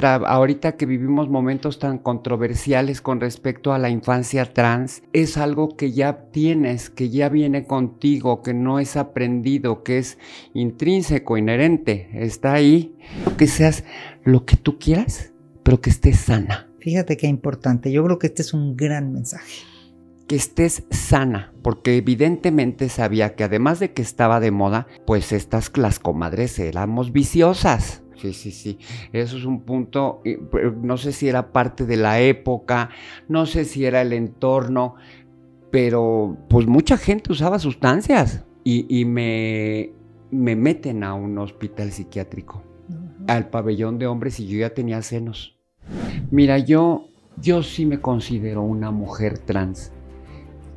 ahorita que vivimos momentos tan controversiales con respecto a la infancia trans, es algo que ya tienes, que ya viene contigo, que no es aprendido, que es intrínseco, inherente, está ahí. Que seas lo que tú quieras, pero que estés sana. Fíjate qué importante, yo creo que este es un gran mensaje. Que estés sana, porque evidentemente sabía que además de que estaba de moda, pues estas las comadres éramos viciosas. Sí, sí, sí. Eso es un punto, no sé si era parte de la época, no sé si era el entorno, pero pues mucha gente usaba sustancias y, me, me, meten a un hospital psiquiátrico, al pabellón de hombres y yo ya tenía senos. Mira, yo, yo sí me considero una mujer trans.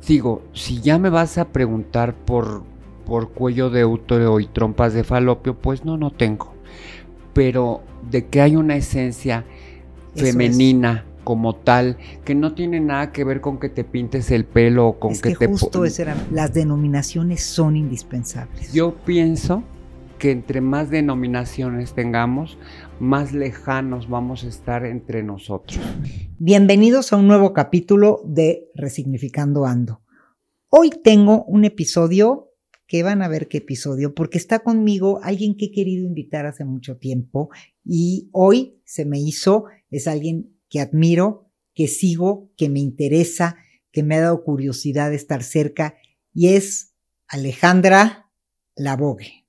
Digo, si ya me vas a preguntar por, por cuello de útero y trompas de falopio, pues no, no tengo pero de que hay una esencia femenina como tal, que no tiene nada que ver con que te pintes el pelo o con es que, que, Justo eso era, las denominaciones son indispensables. Yo pienso que entre más denominaciones tengamos, más lejanos vamos a estar entre nosotros. Bienvenidos a un nuevo capítulo de Resignificando Ando. Hoy tengo un episodio que van a ver qué episodio, porque está conmigo alguien que he querido invitar hace mucho tiempo y hoy se me hizo, es alguien que admiro, que sigo, que me interesa, que me ha dado curiosidad de estar cerca y es Alejandra Labogue.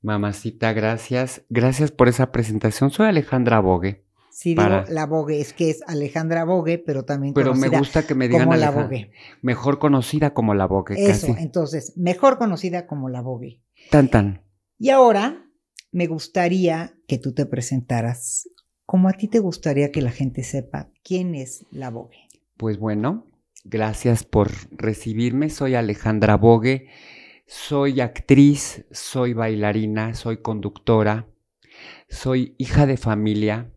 Mamacita, gracias. Gracias por esa presentación. Soy Alejandra Bogue. Sí, digo la Bogue, es que es Alejandra Bogue, pero también pero me gusta que me digan como la Bogue. Mejor conocida como la Bogue. Eso, entonces, mejor conocida como la Bogue. Tan tan. Y ahora me gustaría que tú te presentaras como a ti te gustaría que la gente sepa quién es la Bogue. Pues bueno, gracias por recibirme. Soy Alejandra Bogue. Soy actriz, soy bailarina, soy conductora, soy hija de familia,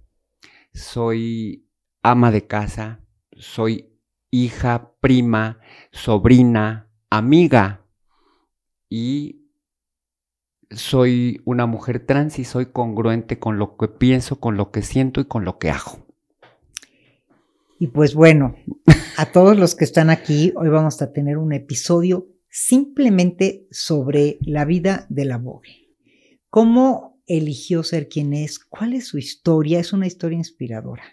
soy ama de casa, soy hija, prima, sobrina, amiga y soy una mujer trans y soy congruente con lo que pienso, con lo que siento y con lo que hago. Y pues bueno, a todos los que están aquí, hoy vamos a tener un episodio simplemente sobre la vida de la Bogue. ¿Cómo eligió ser quien es, cuál es su historia, es una historia inspiradora.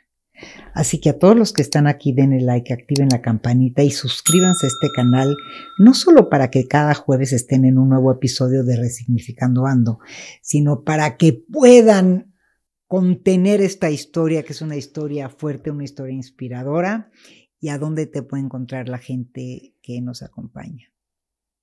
Así que a todos los que están aquí denle like, activen la campanita y suscríbanse a este canal, no solo para que cada jueves estén en un nuevo episodio de Resignificando Ando, sino para que puedan contener esta historia, que es una historia fuerte, una historia inspiradora, y a dónde te puede encontrar la gente que nos acompaña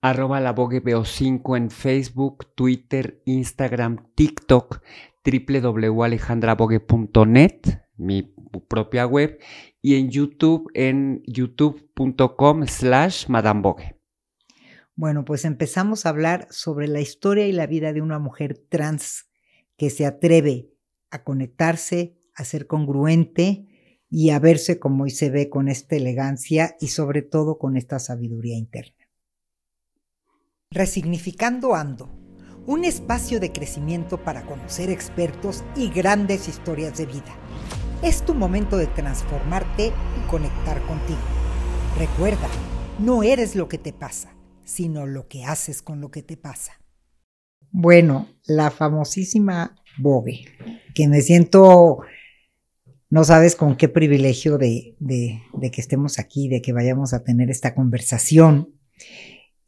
arroba la 5 en Facebook, Twitter, Instagram, TikTok, www.alejandrabogue.net, mi propia web, y en YouTube en youtube.com slash madambogue. Bueno, pues empezamos a hablar sobre la historia y la vida de una mujer trans que se atreve a conectarse, a ser congruente y a verse como hoy se ve con esta elegancia y sobre todo con esta sabiduría interna. Resignificando Ando, un espacio de crecimiento para conocer expertos y grandes historias de vida. Es tu momento de transformarte y conectar contigo. Recuerda, no eres lo que te pasa, sino lo que haces con lo que te pasa. Bueno, la famosísima Bogue, que me siento, no sabes con qué privilegio de, de, de que estemos aquí, de que vayamos a tener esta conversación.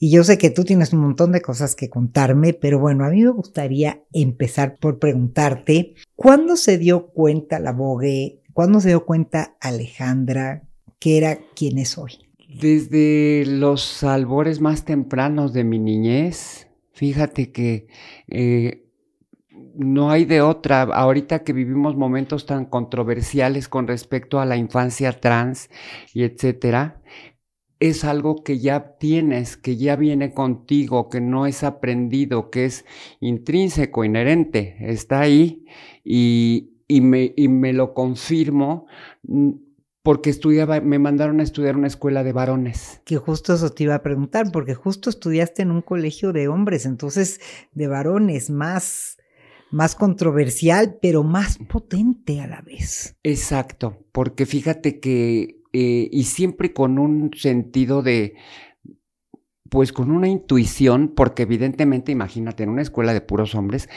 Y yo sé que tú tienes un montón de cosas que contarme, pero bueno, a mí me gustaría empezar por preguntarte, ¿cuándo se dio cuenta la Bogue, cuándo se dio cuenta Alejandra que era quien es hoy? Desde los albores más tempranos de mi niñez, fíjate que eh, no hay de otra. Ahorita que vivimos momentos tan controversiales con respecto a la infancia trans y etcétera, es algo que ya tienes, que ya viene contigo, que no es aprendido, que es intrínseco, inherente, está ahí y, me, me, lo confirmo mm, porque estudiaba, me mandaron a estudiar una escuela de varones. Que justo eso te iba a preguntar, porque justo estudiaste en un colegio de hombres, entonces de varones, más, más controversial, pero más potente a la vez. Exacto, porque fíjate que, eh, y siempre con un sentido de, pues con una intuición, porque evidentemente, imagínate, en una escuela de puros hombres,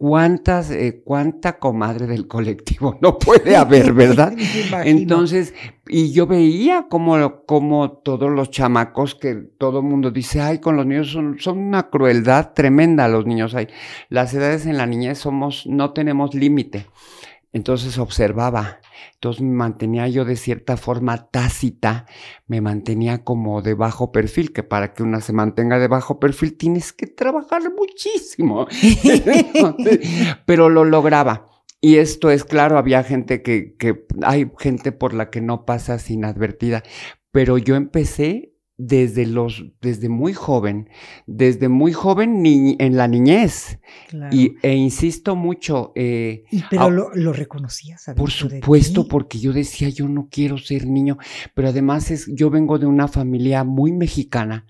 cuántas, eh, cuánta comadre del colectivo no puede haber, ¿verdad? Entonces, y yo veía como, como todos los chamacos que todo el mundo dice, ay, con los niños son, son una crueldad tremenda los niños. Ay, las edades en la niñez somos, no tenemos límite. Entonces observaba, entonces me mantenía yo de cierta forma tácita, me mantenía como de bajo perfil, que para que una se mantenga de bajo perfil tienes que trabajar muchísimo. Pero lo lograba. Y esto es claro, había gente que, que, hay gente por la que no pasas inadvertida, pero yo empecé desde los, desde muy joven, desde muy joven en la niñez. Y, e insisto mucho. Eh, pero lo, reconocías. Por supuesto, porque yo decía, yo no quiero ser niño, pero además es, yo vengo de una familia muy mexicana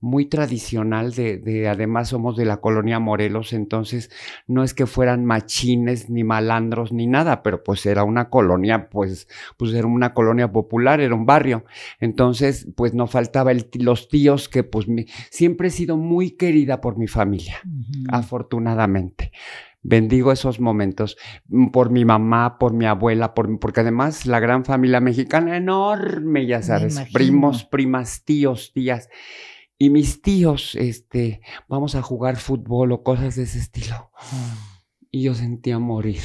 muy tradicional de, de, además somos de la colonia Morelos, entonces no es que fueran machines ni malandros ni nada, pero pues era una colonia, pues, pues era una colonia popular, era un barrio. Entonces, pues no faltaba el, los tíos que pues siempre he sido muy querida por mi familia, afortunadamente bendigo esos momentos mm, por mi mamá, por mi abuela, por, porque además la gran familia mexicana enorme, ya sabes, primos, primas, tíos, tías. Y mis tíos, este, vamos a jugar fútbol o cosas de ese estilo. Mm. Y yo sentía morir.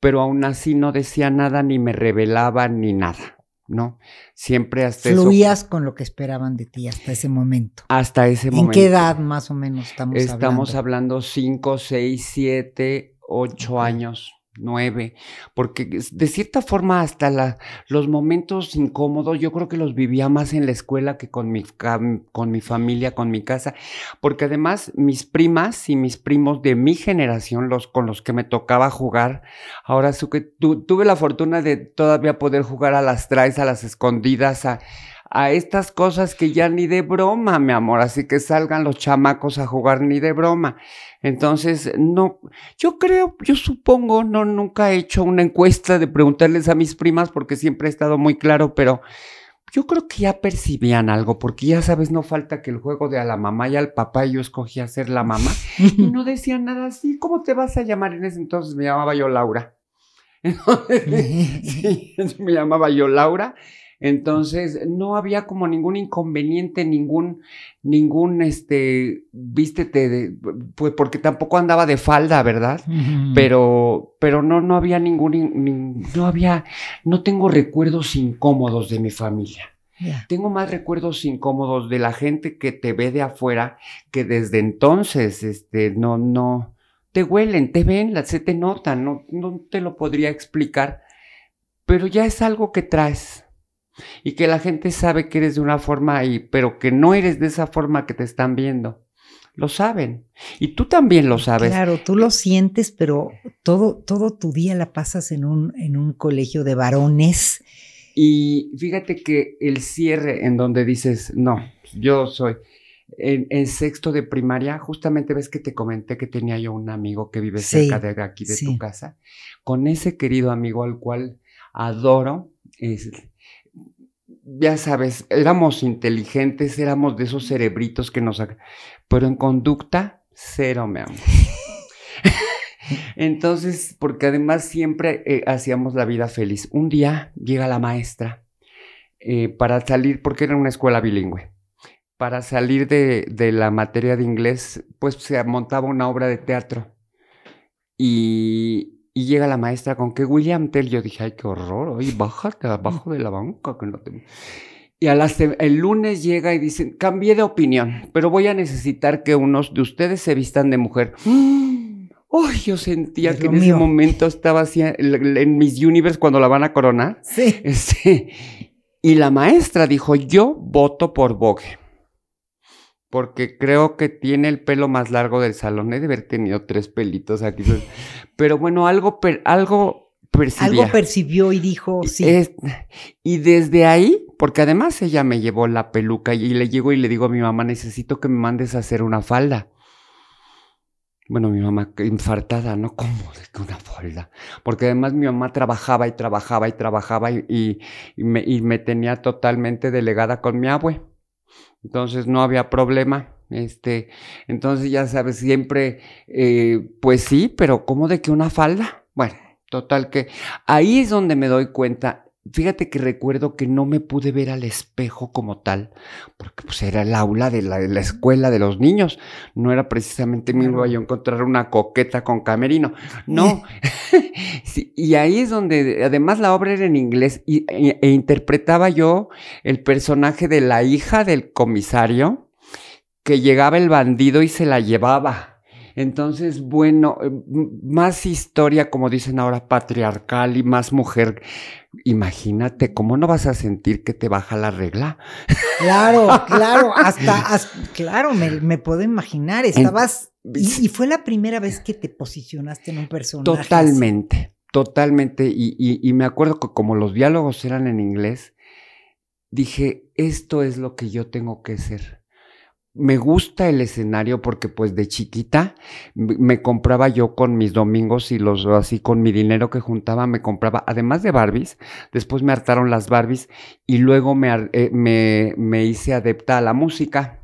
Pero aún así no decía nada, ni me revelaba, ni nada. ¿no? Siempre hasta Fluías con lo que esperaban de ti hasta ese momento. Hasta ese momento. ¿En qué edad más o menos estamos, hablando? Estamos hablando 5, 6, 7, 8 años nueve, porque de cierta forma hasta los momentos incómodos yo creo que los vivía más en la escuela que con mi, con mi familia, con mi casa, porque además mis primas y mis primos de mi generación, los con los que me tocaba jugar, ahora tuve la fortuna de todavía poder jugar a las traes, a las escondidas, a a estas cosas que ya ni de broma, mi amor, así que salgan los chamacos a jugar ni de broma. Entonces, no, yo creo, yo supongo, no, nunca he hecho una encuesta de preguntarles a mis primas porque siempre he estado muy claro, pero yo creo que ya percibían algo, porque ya sabes, no falta que el juego de a la mamá y al papá, yo escogí ser la mamá, y no decían nada así, ¿cómo te vas a llamar en ese entonces? Me llamaba yo Laura. Entonces, sí, me llamaba yo Laura, entonces, no había como ningún inconveniente, ningún, ningún, este, vístete de, pues porque tampoco andaba de falda, ¿verdad? Pero, pero no, no había ningún, no había, no tengo recuerdos incómodos de mi familia. Tengo más recuerdos incómodos de la gente que te ve de afuera, que desde entonces, este, no, no, te huelen, te ven, se te notan, no, no te lo podría explicar, pero ya es algo que traes y que la gente sabe que eres de una forma ahí, pero que no eres de esa forma que te están viendo. Lo saben. Y tú también lo sabes. Claro, tú lo sientes, pero todo, todo tu día la pasas en un, en un colegio de varones. Y fíjate que el cierre en donde dices, no, yo soy, en, sexto de primaria, justamente ves que te comenté que tenía yo un amigo que vive cerca de aquí de tu casa, con ese querido amigo al cual adoro, es, ya sabes, éramos inteligentes, éramos de esos cerebritos que nos... Pero en conducta, cero, me amo. Entonces, porque además siempre eh, hacíamos la vida feliz. Un día llega la maestra eh, para salir, porque era una escuela bilingüe, para salir de, de la materia de inglés, pues se montaba una obra de teatro. Y, y llega la maestra con que William Tell, yo dije, ay, qué horror, oye, bájate abajo de la banca, que no te... Y a las, el lunes llega y dicen, cambié de opinión, pero voy a necesitar que unos de ustedes se vistan de mujer. Uy, yo sentía que en ese momento estaba así en Miss Universe cuando la van a coronar. Sí. Este, y la maestra dijo, yo voto por Vogue porque creo que tiene el pelo más largo del salón. He de haber tenido tres pelitos aquí. Pero bueno, algo, algo percibió. Algo percibió y dijo, sí. y desde ahí, porque además ella me llevó la peluca y le llego y le digo a mi mamá, necesito que me mandes a hacer una falda. bueno, mi mamá infartada, ¿no? ¿Cómo de una falda? Porque además mi mamá trabajaba y trabajaba y trabajaba y, me, y me, tenía totalmente delegada con mi abue. Entonces no había problema. Este, entonces ya sabes, siempre, eh, pues sí, pero ¿cómo de que una falda? Bueno, total que ahí es donde me doy cuenta Fíjate que recuerdo que no me pude ver al espejo como tal, porque pues era el aula de la, escuela de los niños. No era precisamente mi iba a encontrar una coqueta con camerino. No. y ahí es donde, además la obra era en inglés y, e, e interpretaba yo el personaje de la hija del comisario, que llegaba el bandido y se la llevaba. Entonces, bueno, eh, más historia, como dicen ahora, patriarcal y más mujer. Imagínate, ¿cómo no vas a sentir que te baja la regla? Claro, claro, hasta, claro, me, puedo imaginar, estabas, y, fue la primera vez que te posicionaste en un personaje. Totalmente, totalmente, y, y me acuerdo que como los diálogos eran en inglés, dije, esto es lo que yo tengo que ser me gusta el escenario porque pues de chiquita me compraba yo con mis domingos y los así con mi dinero que juntaba me compraba, además de Barbies, después me hartaron las Barbies y luego me, eh, me, me hice adepta a la música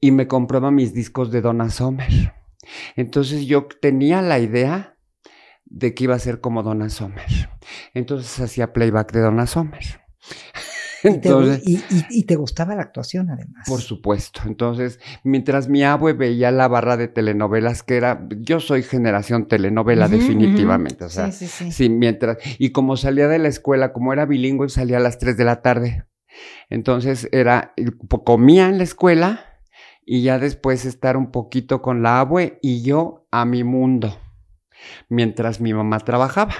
y me compraba mis discos de Donna Summer. Entonces yo tenía la idea de que iba a ser como Donna Summer. Entonces hacía playback de Donna Y, te, gustaba la actuación además. Por supuesto. Entonces, mientras mi abue veía la barra de telenovelas, que era, yo soy generación telenovela definitivamente. O sea, sí, sí, sí. mientras, y como salía de la escuela, como era bilingüe, salía a las 3 de la tarde. Entonces era, comía en la escuela y ya después estar un poquito con la abue y yo a mi mundo, mientras mi mamá trabajaba.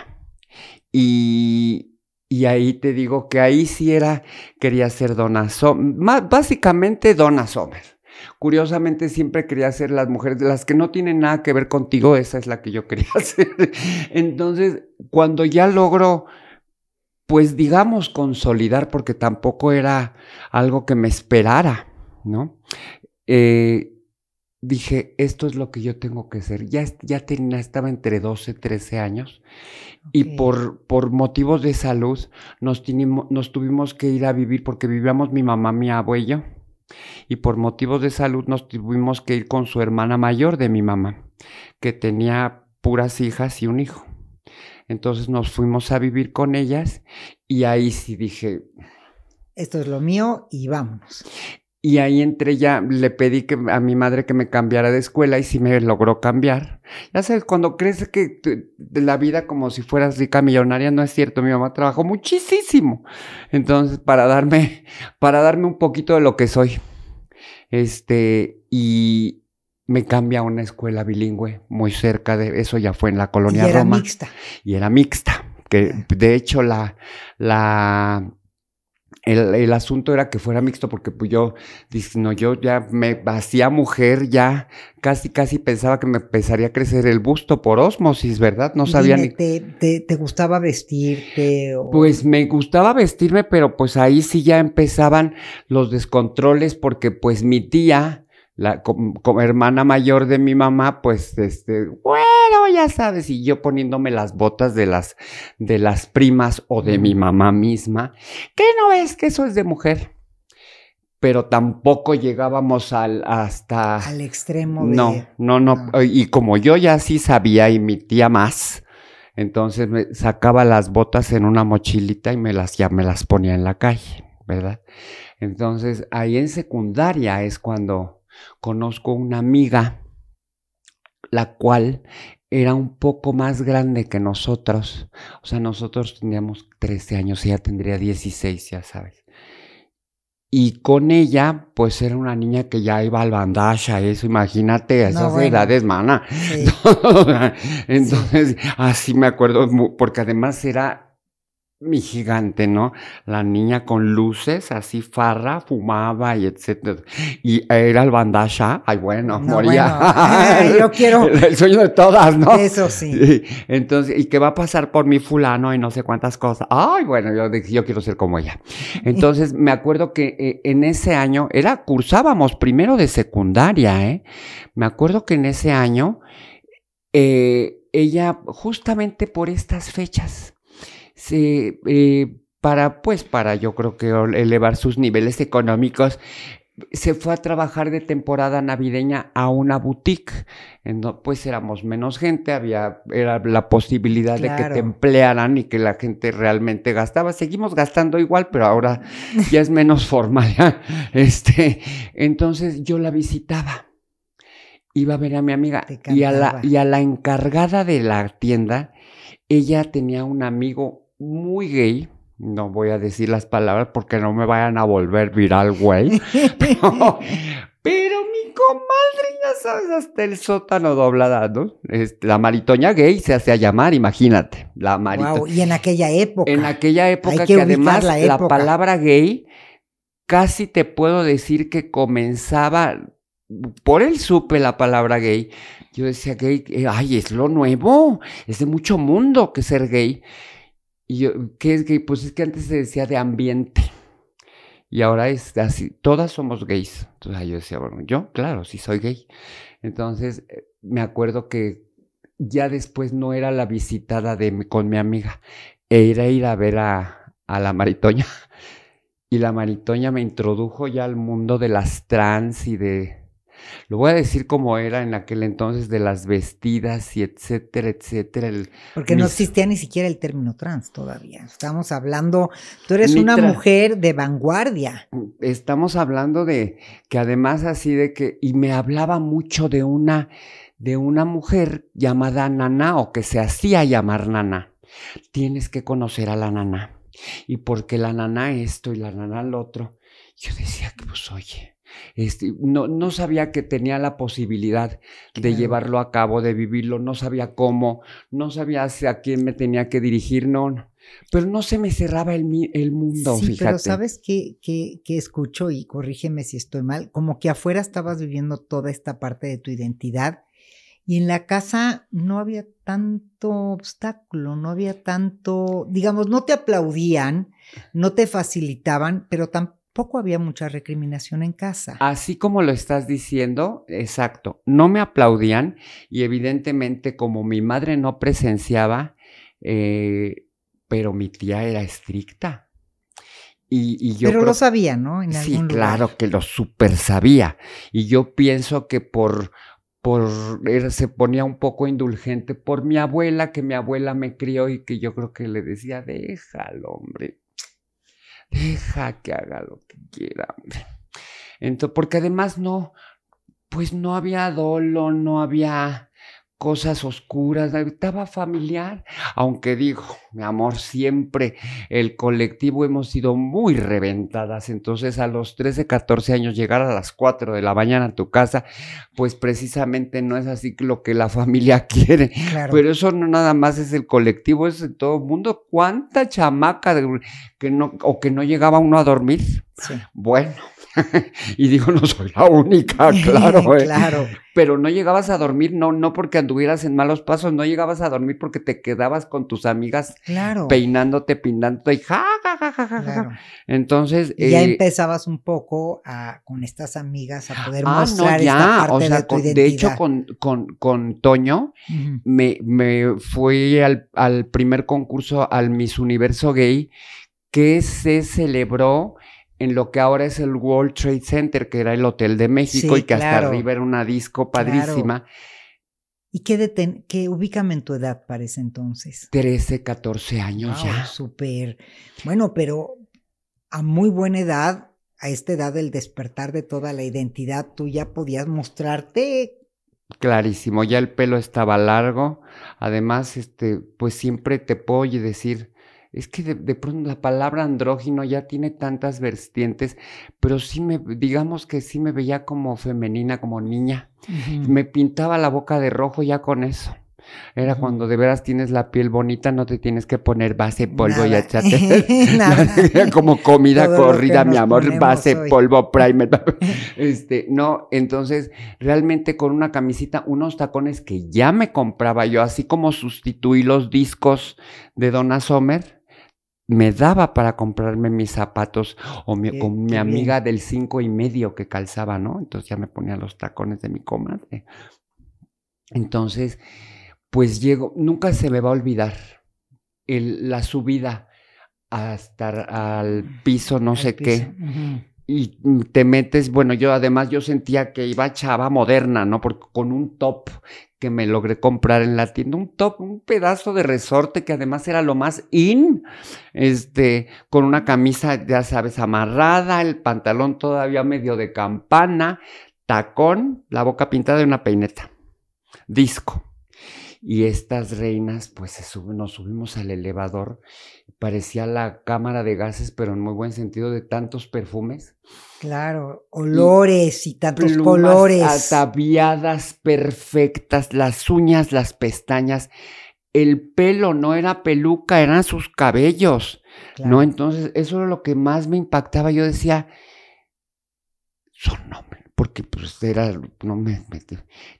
Y, y ahí te digo que ahí sí era, quería ser Donna Sommer, básicamente Donna Sommer. Curiosamente siempre quería ser las mujeres, las que no tienen nada que ver contigo, esa es la que yo quería ser. Entonces, cuando ya logro, pues digamos, consolidar, porque tampoco era algo que me esperara, ¿no? Eh, dije, esto es lo que yo tengo que ser. Ya, ya tenía, estaba entre 12, 13 años y por, por motivos de salud nos, nos tuvimos que ir a vivir porque vivíamos mi mamá, mi abuelo. Y por motivos de salud nos tuvimos que ir con su hermana mayor de mi mamá, que tenía puras hijas y un hijo. Entonces nos fuimos a vivir con ellas y ahí sí dije... Esto es lo mío y vámonos. Y ahí entré ya, le pedí que, a mi madre que me cambiara de escuela y sí me logró cambiar. Ya sabes, cuando crees que de la vida como si fueras rica millonaria, no es cierto. Mi mamá trabajó muchísimo. Entonces, para darme, para darme un poquito de lo que soy. Este, y me cambia a una escuela bilingüe muy cerca de eso, ya fue en la colonia y era Roma. mixta. Y era mixta. Que de hecho la, la el, asunto era que fuera mixto porque pues yo, no, yo ya me hacía mujer, ya casi, casi pensaba que me empezaría a crecer el busto por osmosis, ¿verdad? No sabía ni... Te, te, gustaba vestirte? Pues me gustaba vestirme, pero pues ahí sí ya empezaban los descontroles porque pues mi tía la como, hermana mayor de mi mamá, pues, este, bueno, ya sabes, y yo poniéndome las botas de las, de las primas o de mi mamá misma, ¿qué no ves que eso es de mujer? Pero tampoco llegábamos al, hasta... Al extremo. No, no, no, y como yo ya sí sabía y mi tía más, entonces me sacaba las botas en una mochilita y me las, ya me las ponía en la calle, ¿verdad? Entonces, ahí en secundaria es cuando conozco una amiga, la cual era un poco más grande que nosotros. O sea, nosotros teníamos 13 años, ella tendría 16, ya sabes. Y con ella, pues era una niña que ya iba al bandasha, eso, imagínate, a esas edades, mana. Entonces, así me acuerdo, porque además era mi gigante, ¿no? La niña con luces, así farra, fumaba y etcétera. Y era el bandasha, ay bueno, moría. yo quiero. El, sueño de todas, ¿no? Eso sí. Entonces, y que va a pasar por mi fulano y no sé cuántas cosas. Ay, bueno, yo yo quiero ser como ella. Entonces, me acuerdo que eh, en ese año, era, cursábamos primero de secundaria, ¿eh? Me acuerdo que en ese año, eh, ella, justamente por estas fechas, se, eh, para, pues, para yo creo que elevar sus niveles económicos, se fue a trabajar de temporada navideña a una boutique. En, pues éramos menos gente, había era la posibilidad de que te emplearan y que la gente realmente gastaba. Seguimos gastando igual, pero ahora ya es menos formal. Este, entonces yo la visitaba. Iba a ver a mi amiga y a, la, y a la encargada de la tienda, ella tenía un amigo muy gay. No voy a decir las palabras porque no me vayan a volver viral, güey. pero, mi comadre, ya sabes, hasta el sótano doblada, ¿no? la maritoña gay se hacía llamar, imagínate. La maritoña. y en aquella época. En aquella época que, además la, palabra gay casi te puedo decir que comenzaba. Por él supe la palabra gay. Yo decía gay, eh, ay, es lo nuevo, es de mucho mundo que ser gay. Y yo, ¿qué es gay? Pues es que antes se decía de ambiente. Y ahora es así, todas somos gays. Entonces yo decía, bueno, yo, claro, sí soy gay. Entonces eh, me acuerdo que ya después no era la visitada de, con mi amiga, era ir a ver a, a la maritoña. Y la maritoña me introdujo ya al mundo de las trans y de, lo voy a decir como era en aquel entonces de las vestidas y etcétera, etcétera. Porque no existía ni siquiera el término trans todavía. Estamos hablando, tú eres una mujer de vanguardia. Estamos hablando de que además así de que, y me hablaba mucho de una, de una mujer llamada Nana o que se hacía llamar Nana. Tienes que conocer a la Nana. Y porque la Nana esto y la Nana lo otro. Yo decía que pues oye este, no, no, sabía que tenía la posibilidad de llevarlo a cabo, de vivirlo, no sabía cómo, no sabía hacia quién me tenía que dirigir, no, pero no se me cerraba el, el mundo, sí, Pero sabes qué escucho y corrígeme si estoy mal, como que afuera estabas viviendo toda esta parte de tu identidad y en la casa no había tanto obstáculo, no había tanto, digamos, no te aplaudían, no te facilitaban, pero tampoco poco había mucha recriminación en casa. Así como lo estás diciendo, exacto. No me aplaudían y evidentemente como mi madre no presenciaba, eh, pero mi tía era estricta. Y, yo pero lo sabía, ¿no? sí, claro que lo super sabía. Y yo pienso que por, por se ponía un poco indulgente por mi abuela, que mi abuela me crió y que yo creo que le decía, déjalo, hombre, deja que haga lo que quiera, Entonces, porque además no, pues no había dolo, no había cosas oscuras, estaba familiar, aunque digo, mi amor, siempre el colectivo hemos sido muy reventadas, entonces a los 13, 14 años llegar a las 4 de la mañana a tu casa, pues precisamente no es así lo que la familia quiere, pero eso no nada más es el colectivo, es de todo el mundo, cuánta chamaca que no, o que no llegaba uno a dormir, bueno, y digo, no soy la única, claro. ¿eh? claro. Pero no llegabas a dormir, no, no porque anduvieras en malos pasos, no llegabas a dormir porque te quedabas con tus amigas claro. peinándote, pintándote y ja, ja, ja, ja, ja. Entonces. ya eh, empezabas un poco a, con estas amigas a poder ah, mostrar no, ya. esta parte o sea, de tu De hecho, con, con, con Toño me, me fui al, al primer concurso al Miss Universo Gay que se celebró en lo que ahora es el World Trade Center, que era el Hotel de México y que hasta arriba era una disco padrísima. ¿Y qué, qué ubícame en tu edad para ese entonces? 13, 14 años ya. Súper. Bueno, pero a muy buena edad, a esta edad del despertar de toda la identidad, tú ya podías mostrarte. Clarísimo, ya el pelo estaba largo. Además, este, pues siempre te puedo decir, es que de, pronto la palabra andrógino ya tiene tantas vertientes, pero sí me, digamos que sí me veía como femenina, como niña. Me pintaba la boca de rojo ya con eso. Era cuando de veras tienes la piel bonita, no te tienes que poner base, polvo y Nada. echarte Nada. como comida Todo corrida, mi amor, base, hoy. polvo, primer. Este, no, entonces realmente con una camisita, unos tacones que ya me compraba yo, así como sustituí los discos de Donna Sommer, me daba para comprarme mis zapatos o mi- Qué- con mi amiga del cinco y medio que calzaba, ¿no? Entonces ya me ponía los tacones de mi comadre. Entonces, pues llego, nunca se me va a olvidar el- la subida hasta al piso, no Al sé piso. qué. Y mm, te metes, bueno, yo además yo sentía que iba chava moderna, ¿no? Porque con un top que me logré comprar en la tienda, un top, un pedazo de resorte que además era lo más in, este, con una camisa, ya sabes, amarrada, el pantalón todavía medio de campana, tacón, la boca pintada de una peineta, disco. Y estas reinas, pues se nos subimos al elevador, parecía la cámara de gases, pero en muy buen sentido, de tantos perfumes. Claro, olores y tantos plumas colores. ataviadas perfectas, las uñas, las pestañas, el pelo no era peluca, eran sus cabellos, Claro. ¿no? Entonces, eso era lo que más me impactaba. Yo decía, son hombres, porque pues era, no me, me-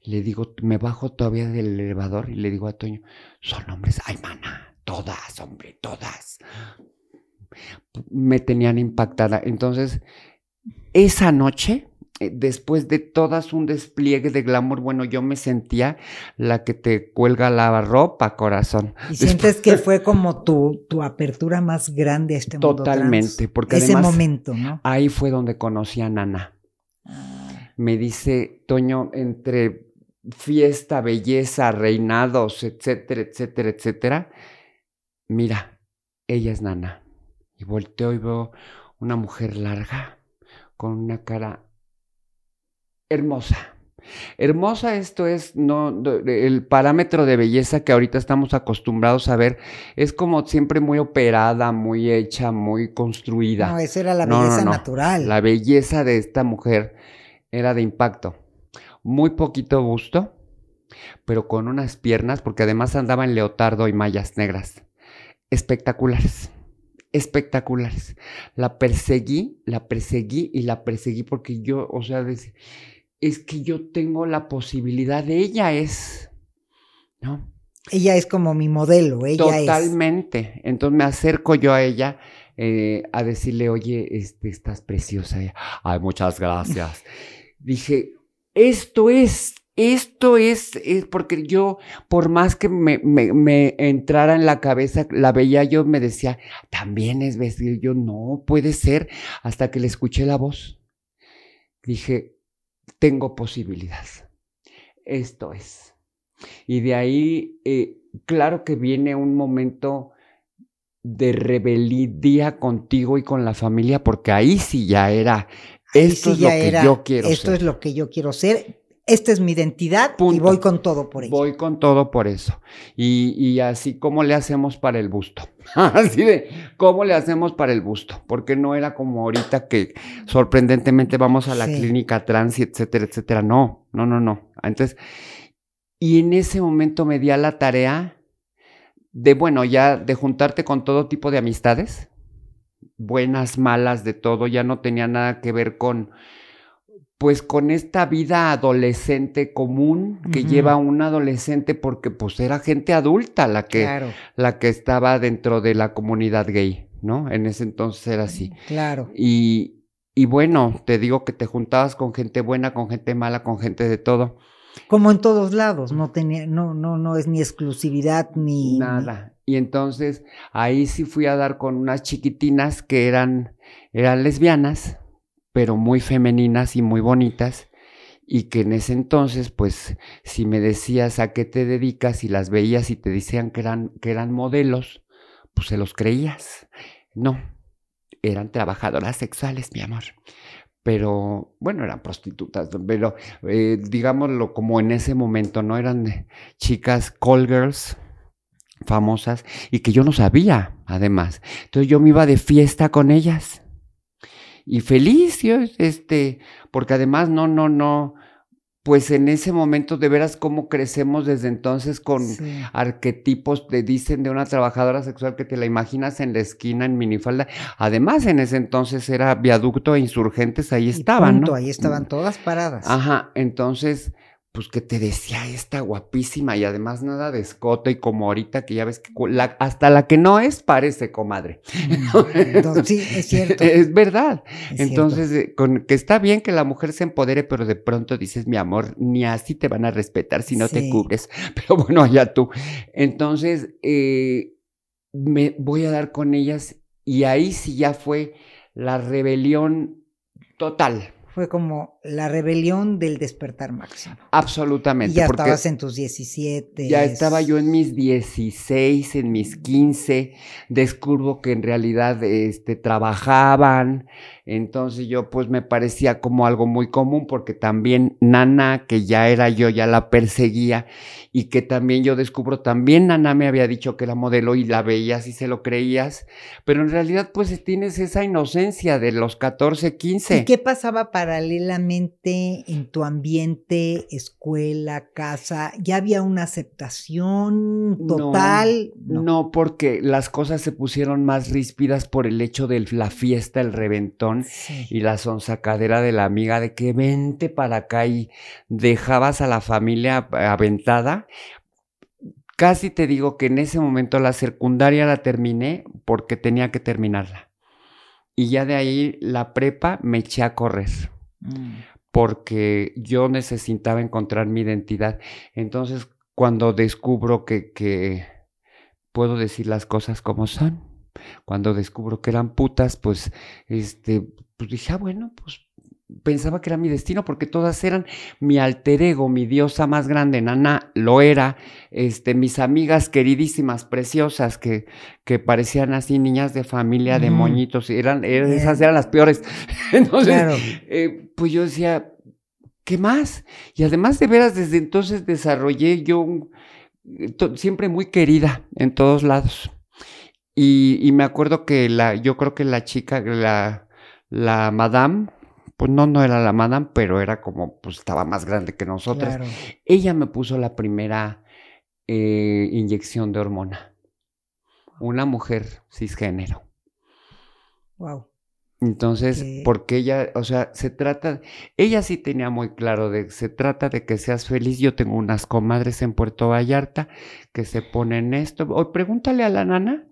le digo, me bajo todavía del elevador y le digo a Toño, son hombres, ay, mana, todas, hombre, todas. Me tenían impactada. Entonces, esa noche, eh, después de todas un despliegue de glamour, bueno, yo me sentía la que te cuelga la ropa, corazón. Y sientes que fue como tu, tu apertura más grande a este mundo trans. Totalmente, porque Ese además momento, ¿no? ahí fue donde conocí a Nana. Me dice, Toño, entre fiesta, belleza, reinados, etcétera, etcétera, etcétera, mira, ella es Nana. Y volteo y veo una mujer larga, con una cara hermosa. Hermosa, esto es no, el parámetro de belleza que ahorita estamos acostumbrados a ver, es como siempre muy operada, muy hecha, muy construida. No, esa era la No, no, belleza no. natural. La belleza de esta mujer era de impacto. Muy poquito busto, pero con unas piernas, porque además andaba en leotardo y mallas negras. Espectaculares. Espectaculares. La perseguí, la perseguí y la perseguí porque yo, o sea, es que yo tengo la posibilidad de ella es, ¿no? Ella es como mi modelo, ella es. Totalmente. Entonces me acerco yo a ella eh, a decirle, oye, este, estás preciosa. Ay, muchas gracias. Dije, esto es, esto es, es porque yo, por más que me, me- me entrara en la cabeza, la veía yo, me decía, también es vestir. Yo, no, puede ser, hasta que le escuché la voz. Dije, tengo posibilidad. Esto es. Y de ahí, eh, claro que viene un momento de rebeldía contigo y con la familia, porque ahí sí ya era, esto sí es lo que era, yo quiero Esto ser. es lo que yo quiero ser. Esta es mi identidad y voy con todo por ella. Voy con todo por eso. Y, y así como le hacemos para el busto. Así de, ¿cómo le hacemos para el busto? Porque no era como ahorita que sorprendentemente vamos a la Sí. clínica trans y etcétera, etcétera. No, no, no, no. Entonces, y en ese momento me di a la tarea de, bueno, ya de juntarte con todo tipo de amistades, buenas, malas, de todo, ya no tenía nada que ver con, pues con esta vida adolescente común que lleva un adolescente porque pues era gente adulta la que, Claro, la que estaba dentro de la comunidad gay, ¿no? En ese entonces era así. claro. Y, y bueno, te digo que te juntabas con gente buena, con gente mala, con gente de todo. Como en todos lados, no tenía, no, no, no es ni exclusividad ni Nada. Y entonces ahí sí fui a dar con unas chiquitinas que eran, eran lesbianas, pero muy femeninas y muy bonitas. Y que en ese entonces, pues, si me decías a qué te dedicas y las veías y te decían que eran, que eran modelos, pues se los creías. No, eran trabajadoras sexuales, mi amor. Pero, bueno, eran prostitutas, pero eh, digámoslo como en ese momento, ¿no? Eran chicas call girls famosas y que yo no sabía, además. Entonces yo me iba de fiesta con ellas. Y feliz, yo, este, porque además no, no, no, pues en ese momento de veras cómo crecemos desde entonces con Sí. arquetipos, te dicen de una trabajadora sexual que te la imaginas en la esquina en minifalda. Además, en ese entonces era viaducto e insurgentes, ahí Y estaban, punto, ¿no? Ahí estaban todas paradas. Ajá, entonces, pues que te decía esta guapísima y además nada de escote y como ahorita que ya ves que la- hasta la que no es parece comadre. Entonces, sí, es cierto. Es verdad. es Entonces, eh, con, que está bien que la mujer se empodere, pero de pronto dices, mi amor, ni así te van a respetar si no te cubres. Pero bueno, allá tú. Entonces, eh, me voy a dar con ellas y ahí sí ya fue la rebelión total. Fue como la rebelión del despertar máximo. absolutamente. Y ya estabas en tus 17. Ya estaba yo en mis 16, en mis 15, descubro que en realidad este, trabajaban, entonces yo pues me parecía como algo muy común porque también Nana, que ya era yo, ya la perseguía y que también yo descubro, también Nana me había dicho que era modelo y la veías y se lo creías, pero en realidad pues tienes esa inocencia de los 14, 15. ¿Y qué pasaba paralelamente en tu ambiente, escuela, casa? ¿Ya había una aceptación No, total? No. porque las cosas se pusieron más ríspidas por el hecho de la fiesta, el reventón Sí. y la sonsacadera de la amiga de que vente para acá y dejabas a la familia aventada. Casi te digo que en ese momento la secundaria la terminé porque tenía que terminarla. Y ya de ahí la prepa me eché a correr Mm. porque yo necesitaba encontrar mi identidad. Entonces, cuando descubro que, que puedo decir las cosas como son, cuando descubro que eran putas, pues, este, pues dije, ah, bueno, pues pensaba que era mi destino porque todas eran mi alter ego, mi diosa más grande, Nana lo era, este, mis amigas queridísimas, preciosas, que, que parecían así niñas de familia, de moñitos, eran, eran- esas eran las peores. Entonces, Claro. eh, pues yo decía, ¿qué más? Y además de veras, desde entonces desarrollé yo un- eh, siempre muy querida en todos lados. Y, y me acuerdo que la, yo creo que la chica, la, la madame, pues no, no era la madame, pero era como, pues estaba más grande que nosotras. Claro. Ella me puso la primera eh, inyección de hormona. Una mujer cisgénero. Wow. Entonces, Ok. porque ella, o sea, se trata, ella sí tenía muy claro de, se trata de que seas feliz. Yo tengo unas comadres en Puerto Vallarta que se ponen esto. O pregúntale a la nana.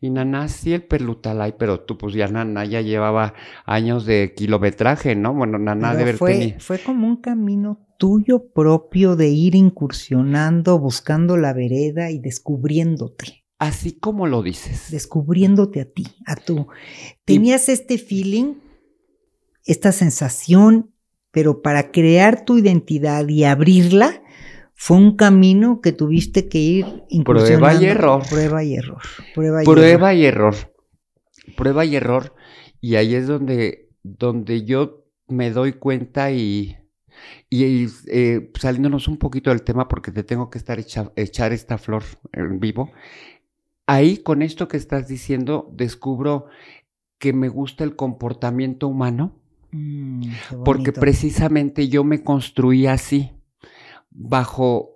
Y Nana sí el perlutalay, pero tú pues ya Nana ya llevaba años de kilometraje, ¿no? Bueno, Nana Pero de fue, tenido. fue como un camino tuyo propio de ir incursionando, buscando la vereda y descubriéndote, Así como lo dices. descubriéndote a ti, a tú. Tenías este feeling, esta sensación, pero para crear tu identidad y abrirla, fue un camino que tuviste que ir. Prueba y error. Prueba y error. Prueba y error. Prueba y error. Prueba y error. Y ahí es donde, donde yo me doy cuenta y, y eh, saliéndonos un poquito del tema porque te tengo que estar echa- echar esta flor en vivo. Ahí con esto que estás diciendo descubro que me gusta el comportamiento humano Mm, porque precisamente yo me construí así, bajo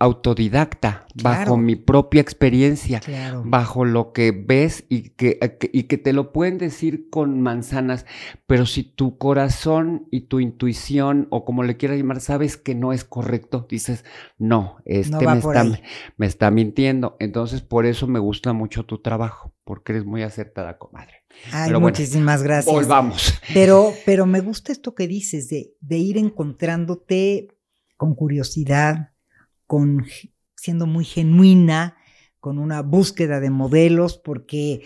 autodidacta, Claro. bajo mi propia experiencia Claro. bajo lo que ves y que, y que te lo pueden decir con manzanas, pero si tu corazón y tu intuición o como le quieras llamar sabes que no es correcto, dices, no, este me, está, ahí. me está mintiendo. Entonces por eso me gusta mucho tu trabajo, porque eres muy acertada, comadre. Ay, bueno, muchísimas gracias. Volvamos. Pero, pero me gusta esto que dices de, de ir encontrándote con curiosidad, con siendo muy genuina, con una búsqueda de modelos, porque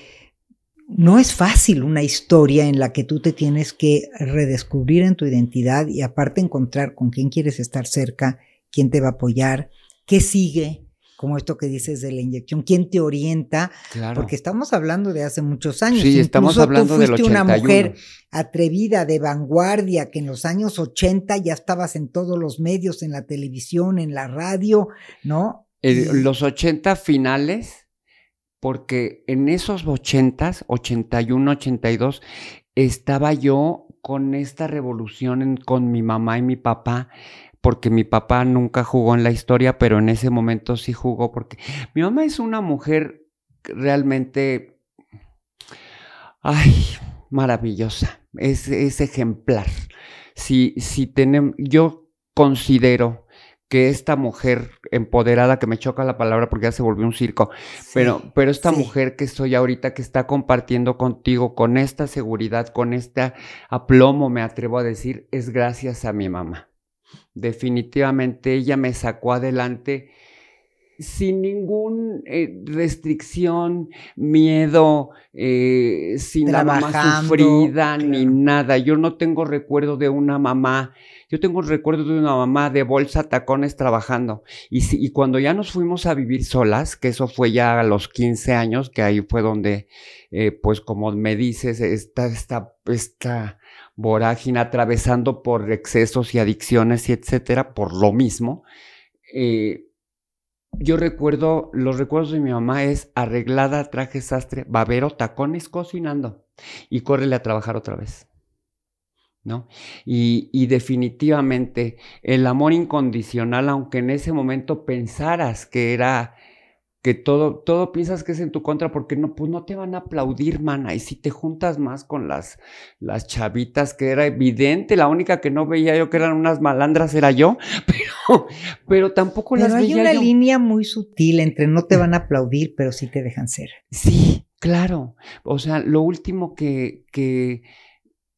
no es fácil una historia en la que tú te tienes que redescubrir en tu identidad y aparte encontrar con quién quieres estar cerca, quién te va a apoyar, qué sigue, como esto que dices de la inyección, quién te orienta, Claro. porque estamos hablando de hace muchos años. Sí, estamos Incluso tú hablando del fuiste una 81. mujer atrevida, de vanguardia, que en los años 80 ya estabas en todos los medios, en la televisión, en la radio, ¿no? Eh, Y- los 80 finales, porque en esos 80, 81, 82, estaba yo con esta revolución con mi mamá y mi papá, porque mi papá nunca jugó en la historia, pero en ese momento sí jugó, porque mi mamá es una mujer realmente, ay, maravillosa, es, es ejemplar. Si, si tenemos, yo considero que esta mujer empoderada, que me choca la palabra porque ya se volvió un circo, pero, pero esta mujer que estoy ahorita, que está compartiendo contigo con esta seguridad, con este aplomo, me atrevo a decir, es gracias a mi mamá. Definitivamente ella me sacó adelante sin ninguna eh, restricción, miedo, eh, sin la mamá sufrida ni nada. Yo no tengo recuerdo de una mamá yo tengo recuerdo de una mamá de bolsa tacones trabajando. Y, y cuando ya nos fuimos a vivir solas, que eso fue ya a los 15 años, que ahí fue donde, eh, pues como me dices, esta, esta, esta vorágine atravesando por excesos y adicciones y etcétera, por lo mismo. Eh, yo recuerdo, los recuerdos de mi mamá es arreglada, traje sastre, babero, tacones, cocinando y córrele a trabajar otra vez. ¿no? Y, definitivamente el amor incondicional, aunque en ese momento pensaras que era que todo, todo piensas que es en tu contra porque no, pues no te van a aplaudir, mana. Y si te juntas más con las, las chavitas, que era evidente, la única que no veía yo que eran unas malandras era yo, pero, pero tampoco las veía. Hay una línea muy sutil entre no te van a aplaudir, pero sí te dejan ser. Sí, claro. O sea, lo último que, que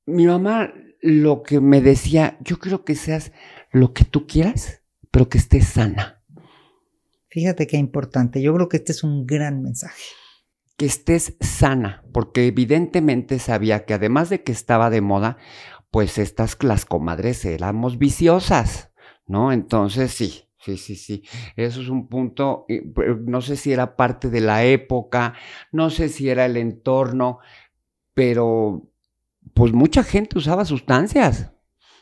mi mamá lo que me decía, yo creo que seas lo que tú quieras, pero que estés sana. Fíjate qué importante, yo creo que este es un gran mensaje. Que estés sana, porque evidentemente sabía que además de que estaba de moda, pues estas las comadres éramos viciosas, ¿no? Entonces sí, Sí, sí, sí. Eso es un punto, no sé si era parte de la época, no sé si era el entorno, pero pues mucha gente usaba sustancias.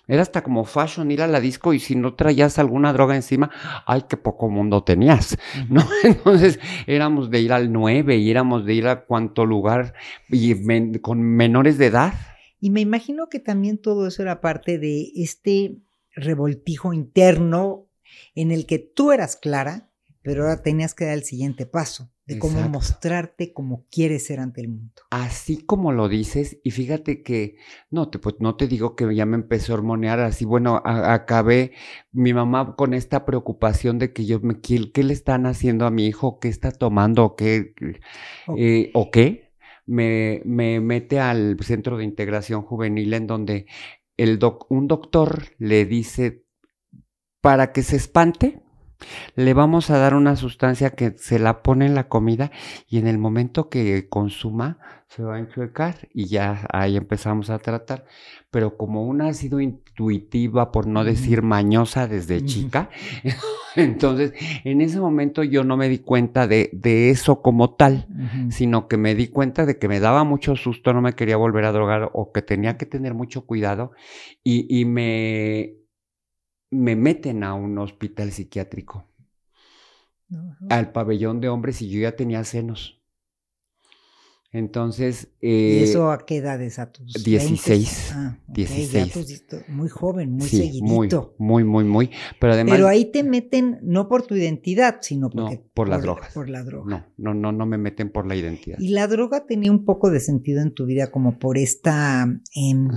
Era hasta como fashion ir a la disco y si no traías alguna droga encima, ay, qué poco mundo tenías, ¿no? Entonces éramos de ir al 9 y éramos de ir a cuánto lugar y con menores de edad. Y me imagino que también todo eso era parte de este revoltijo interno en el que tú eras clara, pero ahora tenías que dar el siguiente paso de cómo mostrarte como quieres ser ante el mundo. Así como lo dices, y fíjate que, no te, pues, no te digo que ya me empecé a hormonear así, bueno, acabé mi mamá con esta preocupación de que yo me, ¿qué, qué le están haciendo a mi hijo? ¿Qué está tomando? ¿O qué? Eh, ¿O qué? Me, me, mete al centro de integración juvenil en donde el doc, un doctor le dice, para que se espante, le vamos a dar una sustancia que se la pone en la comida y en el momento que consuma se va a enchuecar y ya ahí empezamos a tratar. Pero como una ha sido intuitiva, por no decir mañosa desde chica, entonces en ese momento yo no me di cuenta de, eso como tal, sino que me di cuenta de que me daba mucho susto, no me quería volver a drogar o que tenía que tener mucho cuidado y, y me me meten a un hospital psiquiátrico, al pabellón de hombres y yo ya tenía senos. Entonces... ¿Y eso a qué edades? ¿A tus 16. Ah, 16. muy joven, muy sí, Muy, muy, muy, muy. Pero además... Pero ahí te meten no por tu identidad, sino porque, no, por, las drogas. Por la droga. No, no, no, no me meten por la identidad. Y la droga tenía un poco de sentido en tu vida como por esta... Em,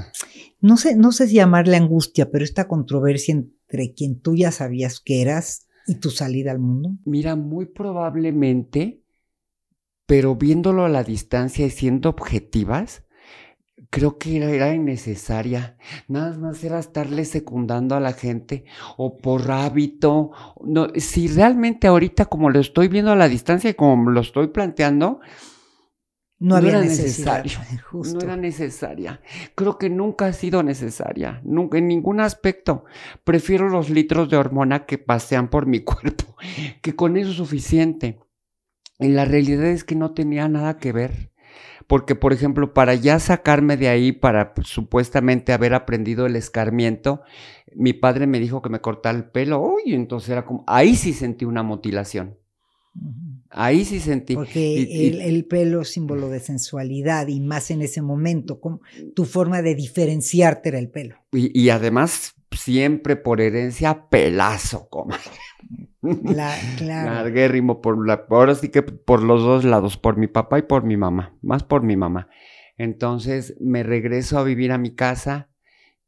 no, sé, no sé si llamarle angustia, pero esta controversia quien tú ya sabías que eras y tu salida al mundo? Mira, muy probablemente, pero viéndolo a la distancia y siendo objetivas, creo que era, innecesaria. Nada más era estarle secundando a la gente o por hábito. No, si realmente ahorita como lo estoy viendo a la distancia y como lo estoy planteando, no, había era necesario. No era necesaria. Creo que nunca ha sido necesaria. Nunca, en ningún aspecto. Prefiero los litros de hormona que pasean por mi cuerpo, que con eso es suficiente. Y la realidad es que no tenía nada que ver. Porque, por ejemplo, para ya sacarme de ahí, para supuestamente haber aprendido el escarmiento, mi padre me dijo que me cortara el pelo. Uy, entonces era como, ahí sí sentí una mutilación. Ahí sí sentí. Porque el, pelo símbolo de sensualidad y más en ese momento, tu forma de diferenciarte era el pelo. Y, además, siempre por herencia, pelazo, comadre. La, claro. por la, ahora sí que por los dos lados, por mi papá y por mi mamá, más por mi mamá. Entonces me regreso a vivir a mi casa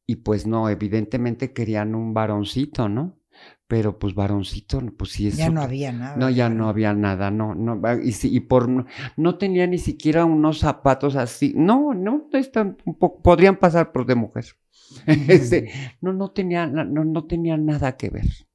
y pues no, evidentemente querían un varoncito, ¿no? Pero pues varoncito, pues sí Ya no había nada. No, ya no había nada, no, no, y, y por, no tenía ni siquiera unos zapatos así, no, no, están, podrían pasar por de mujer. Este, no, no tenía, no, no tenía nada que ver.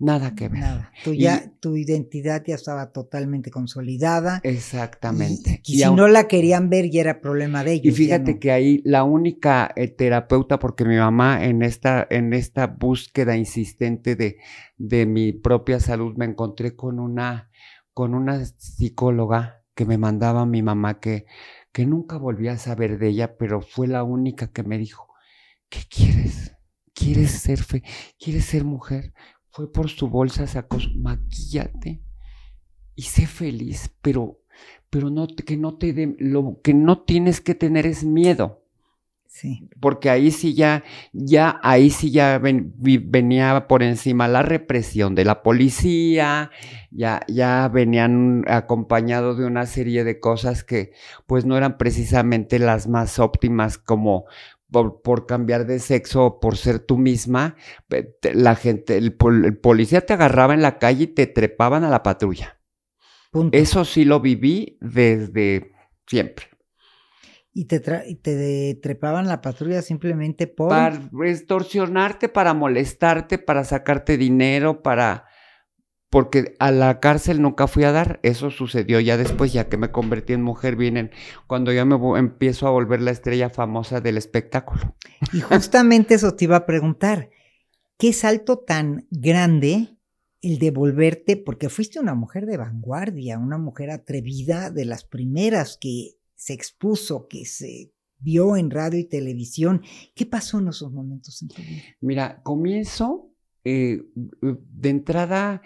Nada que ver. Nada. Tu, ya, tu identidad ya estaba totalmente consolidada. Exactamente. Y, si no la querían ver, ya era problema de ellos. Y fíjate que ahí la única eh, terapeuta, porque mi mamá en esta, en esta búsqueda insistente de, de mi propia salud, me encontré con una, con una psicóloga que me mandaba mi mamá, que, que nunca volví a saber de ella, pero fue la única que me dijo, ¿qué quieres? ¿Quieres ser fe? ¿Quieres ser mujer? Fue por su bolsa, sacó, maquillate y sé feliz, pero, pero no, que no te de, lo que no tienes que tener es miedo. Sí. Porque ahí sí ya, ya, ahí sí ya venía por encima la represión de la policía, ya, ya venían acompañados de una serie de cosas que pues no eran precisamente las más óptimas como por, cambiar de sexo o por ser tú misma, la gente, el, policía te agarraba en la calle y te trepaban a la patrulla. Eso sí lo viví desde siempre. Y te, y te trepaban la patrulla simplemente por... Para extorsionarte, para molestarte, para sacarte dinero, para porque a la cárcel nunca fui a dar, eso sucedió ya después, ya que me convertí en mujer, vienen cuando ya me empiezo a volver la estrella famosa del espectáculo. Y justamente eso te iba a preguntar, ¿qué salto tan grande el de volverte, porque fuiste una mujer de vanguardia, una mujer atrevida, de las primeras que se expuso, que se vio en radio y televisión. ¿Qué pasó en esos momentos en tu vida? Mira, comienzo eh, de entrada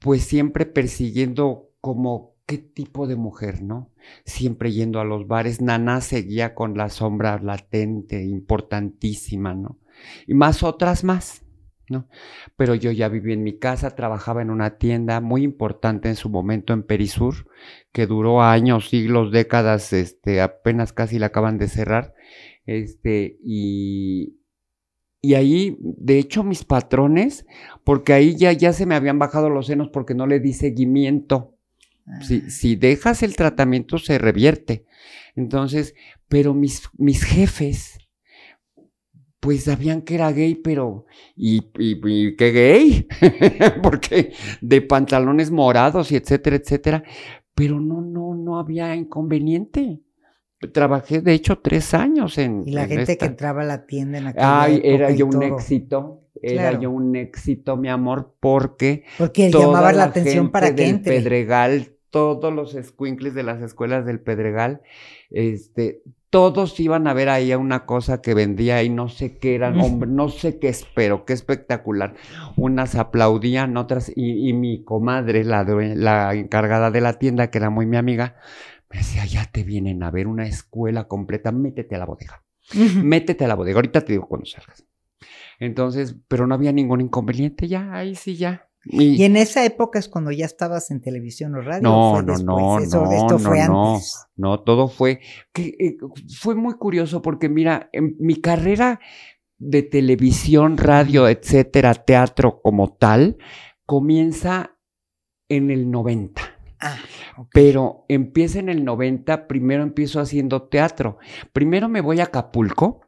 pues siempre persiguiendo como qué tipo de mujer, ¿no? Siempre yendo a los bares. Nana seguía con la sombra latente, importantísima, ¿no? Y más otras más, ¿no? Pero yo ya viví en mi casa, trabajaba en una tienda muy importante en su momento en Perisur, que duró años, siglos, décadas, este, apenas casi la acaban de cerrar. Este, y, y ahí, de hecho, mis patrones, porque ahí ya, ya se me habían bajado los senos porque no le di seguimiento. Si, ah. si, dejas el tratamiento, se revierte. Entonces, pero mis, mis jefes, pues sabían que era gay, pero. ¿Y, y, qué gay? porque de pantalones morados y etcétera, etcétera. Pero no, no, no había inconveniente. Trabajé, de hecho, tres años en. Y la gente que entraba a la tienda en la Ay, era yo un éxito. Era yo un éxito, mi amor, porque. Porque llamaba la, atención para que del Pedregal, todos los squinkles de las escuelas del Pedregal, este, todos iban a ver ahí una cosa que vendía y no sé qué eran, hombre, no sé qué espero, qué espectacular. Unas aplaudían, otras, y, y mi comadre, la, la encargada de la tienda, que era muy mi amiga, me decía, ya te vienen a ver una escuela completa, métete a la bodega. Métete a la bodega, ahorita te digo cuando salgas. Entonces, pero no había ningún inconveniente, ya, ahí sí, ya. Y, en esa época es cuando ya estabas en televisión o radio. No, no, no, no, esto fue antes. no, todo fue, que, eh, fue muy curioso porque mira, en mi carrera de televisión, radio, etcétera, teatro como tal, comienza en el 90. Ah, Pero empieza en el 90, primero empiezo haciendo teatro. Primero me voy a Acapulco,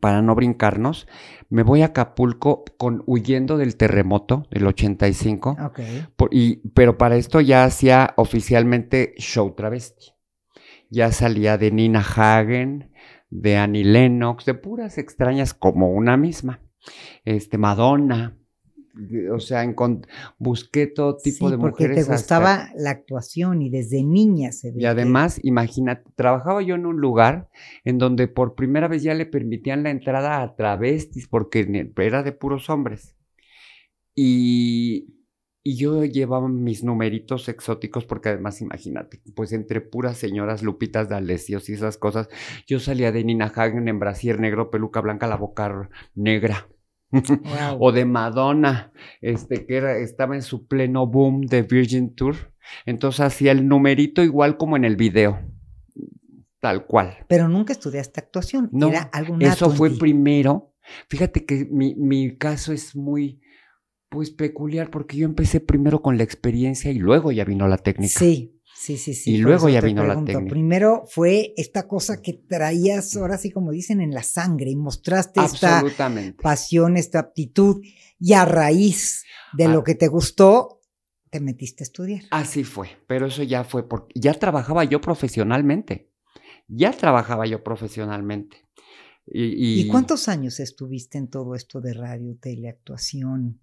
para no brincarnos, me voy a Acapulco con huyendo del terremoto del 85. y, pero para esto ya hacía oficialmente show travesti. Ya salía de Nina Hagen, de Annie Lennox, de puras extrañas como una misma. Este, Madonna, o sea, busqué todo tipo de mujeres. Porque te gustaba la actuación y desde niña se veía. Y además, imagínate, trabajaba yo en un lugar en donde por primera vez ya le permitían la entrada a travestis porque era de puros hombres. Y, y yo llevaba mis numeritos exóticos porque además imagínate, pues entre puras señoras Lupitas D'Alessios y esas cosas, yo salía de Nina Hagen en brasier negro, peluca blanca, la boca negra. O de Madonna, este que era, estaba en su pleno boom de Virgin Tour. Entonces hacía el numerito igual como en el video. Tal cual. Pero nunca estudiaste actuación. No, era algo Eso fue primero. Fíjate que mi, mi caso es muy, pues peculiar porque yo empecé primero con la experiencia y luego ya vino la técnica. Sí, sí, sí, sí. Y luego ya vino la técnica. Primero fue esta cosa que traías, ahora sí como dicen, en la sangre y mostraste esta pasión, esta aptitud y a raíz de lo ah. que te gustó, te metiste a estudiar. Así fue, pero eso ya fue porque ya trabajaba yo profesionalmente. Ya trabajaba yo profesionalmente. ¿Y, y cuántos años estuviste en todo esto de radio, teleactuación?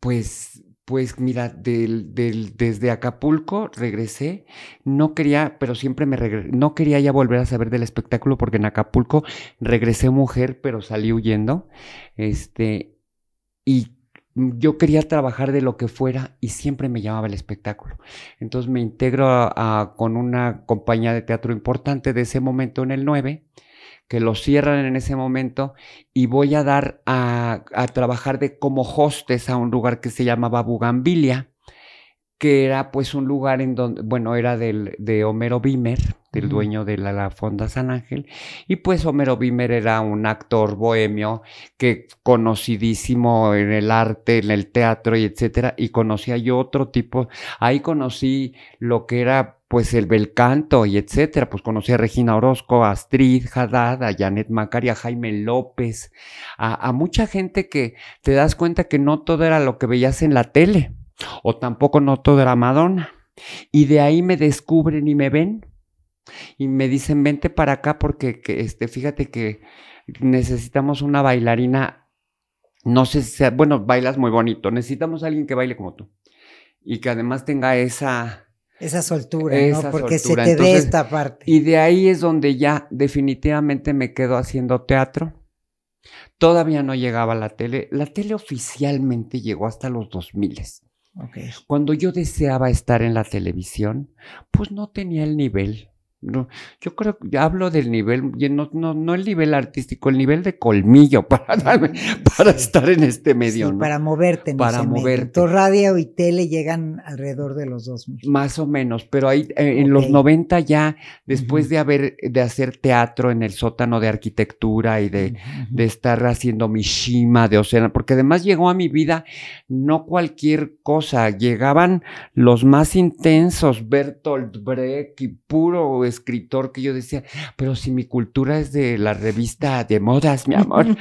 Pues, pues mira, desde Acapulco regresé, no quería, pero siempre me regresé, no quería ya volver a saber del espectáculo porque en Acapulco regresé mujer, pero salí huyendo, este, y yo quería trabajar de lo que fuera y siempre me llamaba el espectáculo. Entonces me integro con una compañía de teatro importante de ese momento en el 9 que lo cierran en ese momento y voy a dar a, trabajar de como hostes a un lugar que se llamaba Bugambilia, que era pues un lugar en donde, bueno, era del, de Homero Bimer, del dueño de la, Fonda San Ángel, y pues Homero Bimer era un actor bohemio que conocidísimo en el arte, en el teatro y etcétera, y conocía yo otro tipo, ahí conocí lo que era pues el bel canto y etcétera, pues conocí a Regina Orozco, a Astrid Haddad, a Janet Macari, a Jaime López, a, mucha gente que te das cuenta que no todo era lo que veías en la tele, o tampoco no todo era Madonna. Y de ahí me descubren y me ven y me dicen, vente para acá porque este, fíjate que necesitamos una bailarina, no sé si sea, bueno, bailas muy bonito, necesitamos a alguien que baile como tú y que además tenga esa esa soltura, ¿no? Porque se te ve esta parte. Y de ahí es donde ya definitivamente me quedo haciendo teatro. Todavía no llegaba la tele. La tele oficialmente llegó hasta los 2000. Cuando yo deseaba estar en la televisión, pues no tenía el nivel. No, yo creo que hablo del nivel, no, no, no el nivel artístico, el nivel de colmillo para, para estar en este medio. ¿no? Para moverte en Para moverte. radio y tele llegan alrededor de los dos mil. Más o menos, pero ahí eh, en los 90 ya, después de haber, de hacer teatro en el sótano de arquitectura y de, de estar haciendo mi shima de Océano, porque además llegó a mi vida no cualquier cosa, llegaban los más intensos, Bertolt Brecht y puro escritor que yo decía, pero si mi cultura es de la revista de modas, mi amor.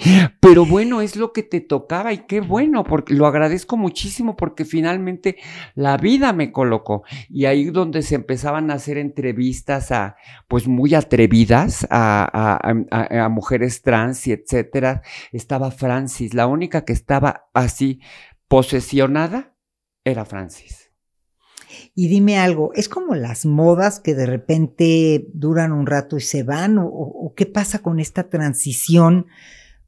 pero bueno, es lo que te tocaba y qué bueno, porque lo agradezco muchísimo porque finalmente la vida me colocó. Y ahí donde se empezaban a hacer entrevistas a, pues muy atrevidas a, a mujeres trans y etcétera, estaba Francis, la única que estaba así posesionada era Francis. Y dime algo, ¿es como las modas que de repente duran un rato y se van? ¿O, qué pasa con esta transición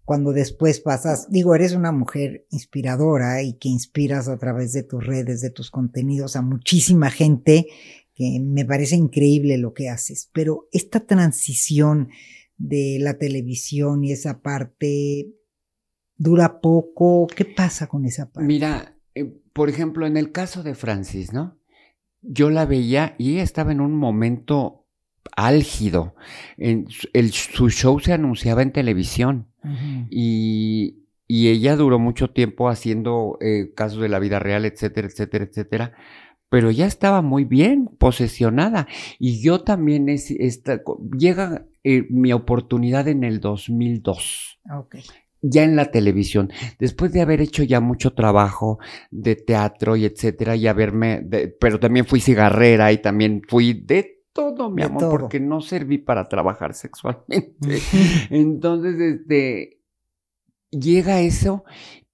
cuando después pasas? Digo, eres una mujer inspiradora y que inspiras a través de tus redes, de tus contenidos a muchísima gente, que me parece increíble lo que haces, pero esta transición de la televisión y esa parte dura poco, ¿qué pasa con esa parte? Mira, eh, por ejemplo, en el caso de Francis, ¿no? Yo la veía y ella estaba en un momento álgido. En, el, su show se anunciaba en televisión y, ella duró mucho tiempo haciendo eh, casos de la vida real, etcétera, etcétera, etcétera. Pero ya estaba muy bien posesionada. Y yo también es, esta, llega eh, mi oportunidad en el 2002. Okay ya en la televisión, después de haber hecho ya mucho trabajo de teatro y etcétera, y haberme, pero también fui cigarrera y también fui de todo, mi amor, porque no serví para trabajar sexualmente. Entonces, este, llega eso,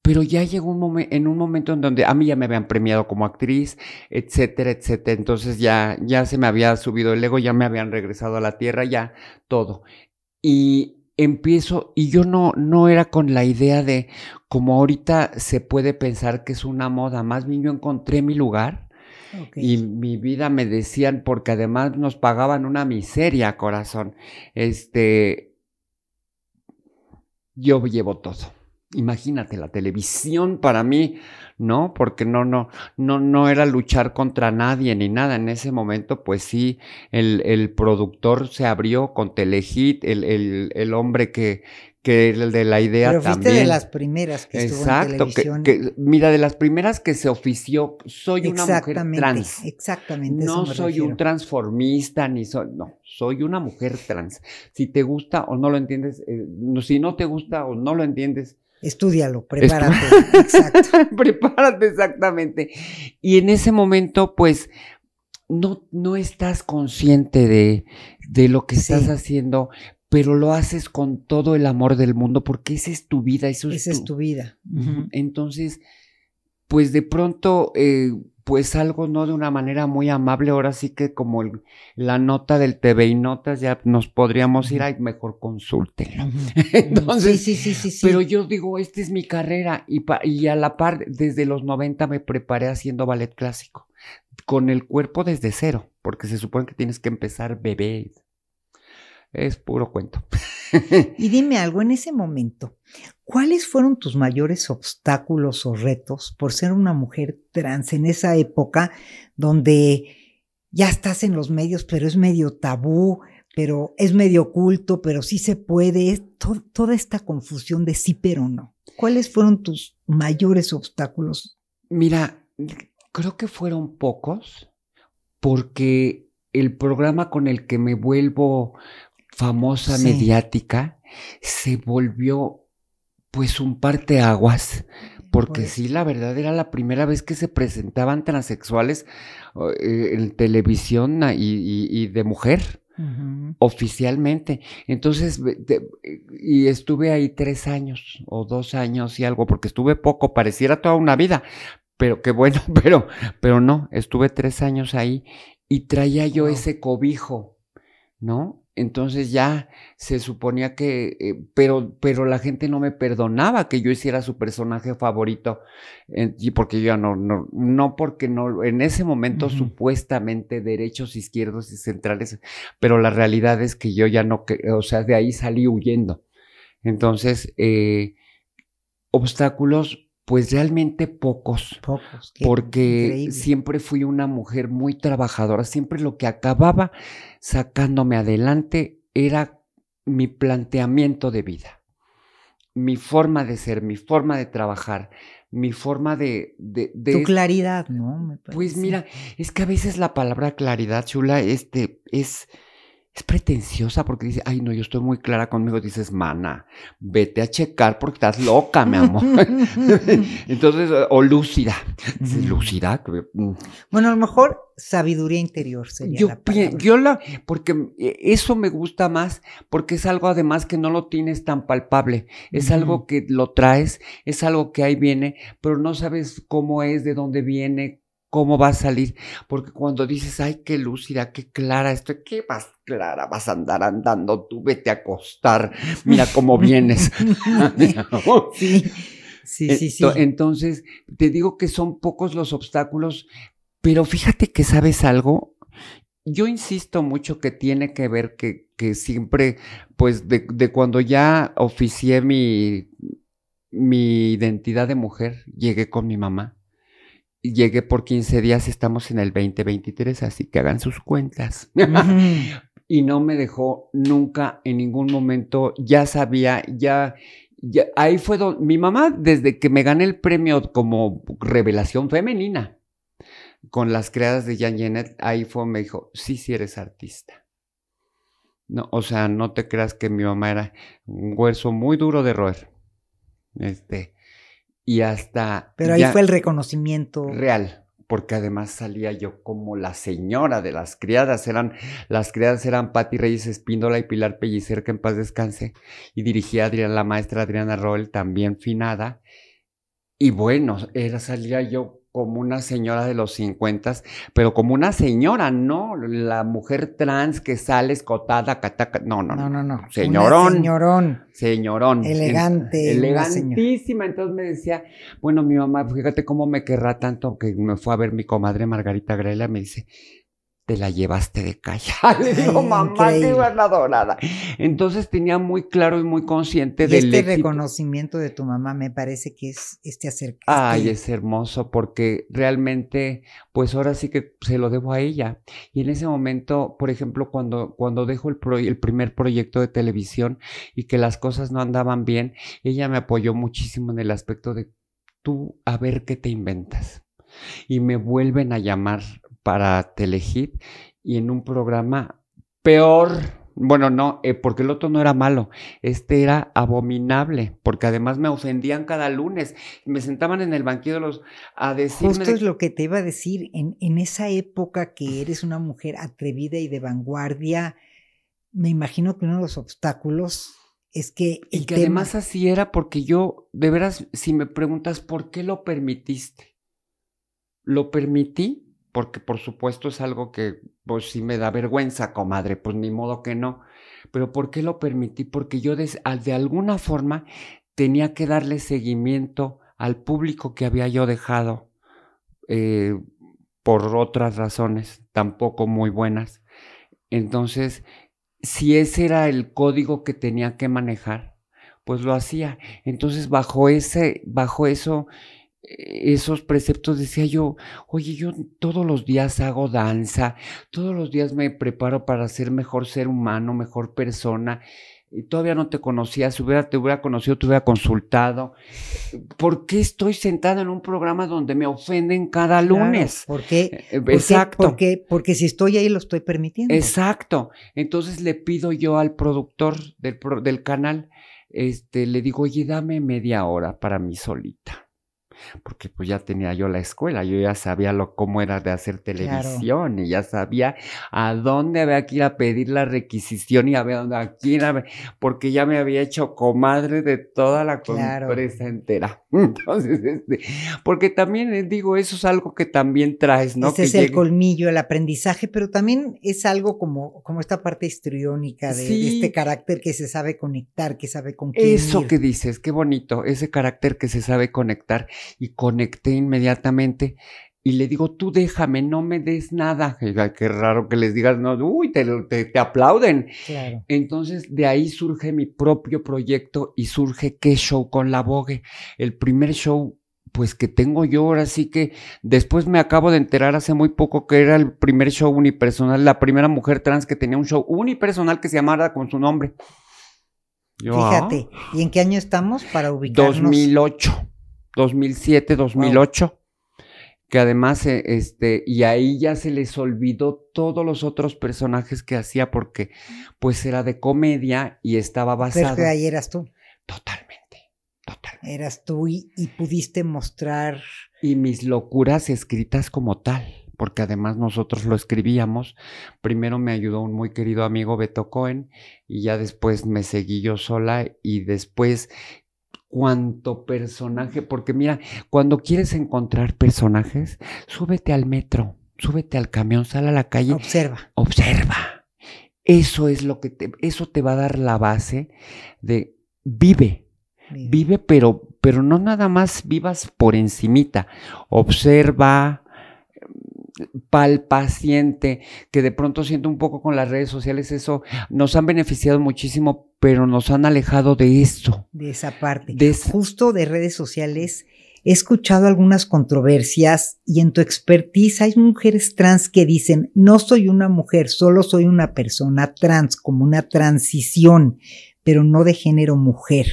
pero ya llegó un momento, en un momento en donde a mí ya me habían premiado como actriz, etcétera, etcétera. Entonces ya, ya se me había subido el ego, ya me habían regresado a la tierra, ya todo. Y empiezo, y yo no, no era con la idea de, como ahorita se puede pensar que es una moda, más bien yo encontré mi lugar. Y mi vida me decían, porque además nos pagaban una miseria, corazón. Este, yo llevo todo. Imagínate, la televisión para mí, ¿no? Porque no, no, no, no era luchar contra nadie ni nada. En ese momento, pues sí, el, el productor se abrió con Telehit, el, el, el hombre que, que el de la idea Pero fuiste de las primeras que Exacto, estuvo en televisión. Que, mira, de las primeras que se ofició, soy una mujer trans. Exactamente. No soy un transformista, ni soy, no, soy una mujer trans. Si te gusta o no lo entiendes, eh, si no te gusta o no lo entiendes, Estudialo, prepárate. Exacto. prepárate exactamente. Y en ese momento, pues, no, no estás consciente de, de lo que estás haciendo, pero lo haces con todo el amor del mundo, porque esa es tu vida. Eso esa es tu, vida. Entonces, pues de pronto eh, pues algo no de una manera muy amable, ahora sí que como la nota del TV y notas ya nos podríamos ir, ay, mejor consúltenlo. Entonces, sí, sí, sí, sí, pero yo digo, esta es mi carrera y, y a la par, desde los 90 me preparé haciendo ballet clásico, con el cuerpo desde cero, porque se supone que tienes que empezar bebé. Es puro cuento. Y dime algo, en ese momento, ¿cuáles fueron tus mayores obstáculos o retos por ser una mujer trans en esa época donde ya estás en los medios, pero es medio tabú, pero es medio oculto, pero sí se puede, toda esta confusión de sí pero no. ¿Cuáles fueron tus mayores obstáculos? Mira, creo que fueron pocos, porque el programa con el que me vuelvo famosa mediática se volvió pues un parteaguas. Porque sí, la verdad era la primera vez que se presentaban transexuales eh, en televisión y, de mujer, oficialmente. Entonces, y estuve ahí tres años o dos años y algo, porque estuve poco, pareciera toda una vida, pero qué bueno, pero, pero no, estuve tres años ahí y traía yo ese cobijo, ¿no? Entonces ya se suponía que, eh, pero, pero la gente no me perdonaba que yo hiciera su personaje favorito, y porque yo ya no, no, no porque no, en ese momento supuestamente derechos, izquierdos y centrales, pero la realidad es que yo ya no, o sea, de ahí salí huyendo. Entonces, eh, obstáculos pues realmente pocos. Pocos. Porque siempre fui una mujer muy trabajadora. Siempre lo que acababa sacándome adelante era mi planteamiento de vida. Mi forma de ser, mi forma de trabajar, mi forma de... de, tu claridad, ¿no? pues mira, es que a veces la palabra claridad, Chula, este, es es pretenciosa porque dice, ay, no, yo estoy muy clara conmigo. Dices, mana, vete a checar porque estás loca, mi amor. Entonces, o lúcida. Lúcida. Mm. Bueno, a lo mejor sabiduría interior sería yo, la Yo la, porque eh, eso me gusta más, porque es algo además que no lo tienes tan palpable. Es algo que lo traes, es algo que ahí viene, pero no sabes cómo es, de dónde viene, cómo va a salir, porque cuando dices, ay, qué lúcida, qué clara estoy, qué más clara vas a andar andando, tú vete a acostar, mira cómo vienes. sí, sí, sí, sí. Entonces, te digo que son pocos los obstáculos, pero fíjate que sabes algo, yo insisto mucho que tiene que ver que, que siempre, pues de, de cuando ya oficié mi, mi identidad de mujer, llegué con mi mamá llegué por 15 días, estamos en el 2023, así que hagan sus cuentas. y no me dejó nunca en ningún momento, ya sabía, ya, ya ahí fue donde mi mamá, desde que me gané el premio como revelación femenina con las creadas de Jan Jenet, ahí fue, me dijo, sí, sí eres artista. No, o sea, no te creas que mi mamá era un hueso muy duro de roer. Este, y hasta... Pero ahí fue el reconocimiento. Real, porque además salía yo como la señora de las criadas. Eran, las criadas eran Patti Reyes Espíndola y Pilar Pellicer, que en paz descanse. Y dirigía a Adriana, la maestra Adriana Roel, también finada. Y bueno, era, salía yo como una señora de los 50, pero como una señora, no la mujer trans que sale escotada, cataca, no, no, no, no, no. señorón, señorón, señorón, elegante, elegantísima. Entonces me decía, bueno, mi mamá, fíjate cómo me querrá tanto que me fue a ver mi comadre Margarita Grela, me dice, te la llevaste de calle. Le digo, mamá, qué adorada. Entonces tenía muy claro y muy consciente y del este reconocimiento de tu mamá me parece que es este acercamiento. Ay, es hermoso porque realmente, pues ahora sí que se lo debo a ella. Y en ese momento, por ejemplo, cuando, cuando dejo el, el primer proyecto de televisión y que las cosas no andaban bien, ella me apoyó muchísimo en el aspecto de tú a ver qué te inventas. Y me vuelven a llamar para Telehit y en un programa peor. Bueno, no, eh, porque el otro no era malo, este era abominable, porque además me ofendían cada lunes, me sentaban en el banquillo de los a decirme... Justo es lo que te iba a decir, en, en esa época que eres una mujer atrevida y de vanguardia, me imagino que uno de los obstáculos es que... y que además así era porque yo, de veras, si me preguntas, ¿por qué lo permitiste? Lo permití porque por supuesto es algo que pues sí me da vergüenza, comadre, pues ni modo que no. Pero ¿por qué lo permití? Porque yo de, de alguna forma tenía que darle seguimiento al público que había yo dejado eh, por otras razones, tampoco muy buenas. Entonces, si ese era el código que tenía que manejar, pues lo hacía. Entonces, bajo ese, bajo eso, esos preceptos decía yo, oye, yo todos los días hago danza, todos los días me preparo para ser mejor ser humano, mejor persona. Y todavía no te conocía, si hubiera, te hubiera conocido, te hubiera consultado. ¿Por qué estoy sentada en un programa donde me ofenden cada lunes? ¿Por qué? Eh, exacto. Porque, porque si estoy ahí lo estoy permitiendo. Exacto. Entonces le pido yo al productor del, del canal, este, le digo, oye, dame media hora para mí solita porque pues ya tenía yo la escuela, yo ya sabía lo cómo era de hacer televisión y ya sabía a dónde había que ir a pedir la requisición y a ver dónde aquí porque ya me había hecho comadre de toda la empresa entera. Entonces, este, porque también eh, digo, eso es algo que también traes, ¿no? Ese es el colmillo, el aprendizaje, pero también es algo como, como esta parte histriónica de, este carácter que se sabe conectar, que sabe con quién Eso que dices, qué bonito, ese carácter que se sabe conectar y conecté inmediatamente y le digo, tú déjame, no me des nada. qué raro que les digas, no, uy, te, te, aplauden. Entonces, de ahí surge mi propio proyecto y surge qué show con la Vogue. El primer show, pues que tengo yo ahora sí que después me acabo de enterar hace muy poco que era el primer show unipersonal, la primera mujer trans que tenía un show unipersonal que se llamara con su nombre. Fíjate, ah". ¿y en qué año estamos para ubicarnos? 2008. 2007, 2008. Que además, eh, este, y ahí ya se les olvidó todos los otros personajes que hacía porque pues era de comedia y estaba basado. Pero ahí eras tú. Totalmente, totalmente. Eras tú y, y pudiste mostrar. Y mis locuras escritas como tal porque además nosotros lo escribíamos. Primero me ayudó un muy querido amigo Beto Cohen y ya después me seguí yo sola y después cuánto personaje, porque mira, cuando quieres encontrar personajes, súbete al metro, súbete al camión, sal a la calle. Observa. Observa. Eso es lo que te, eso te va a dar la base de vive. Vive, pero, pero no nada más vivas por encimita. Observa, pal paciente, que de pronto siento un poco con las redes sociales, eso nos han beneficiado muchísimo, pero nos han alejado de esto. De esa parte. De Justo de redes sociales, he escuchado algunas controversias y en tu expertise hay mujeres trans que dicen, no soy una mujer, solo soy una persona trans, como una transición, pero no de género mujer.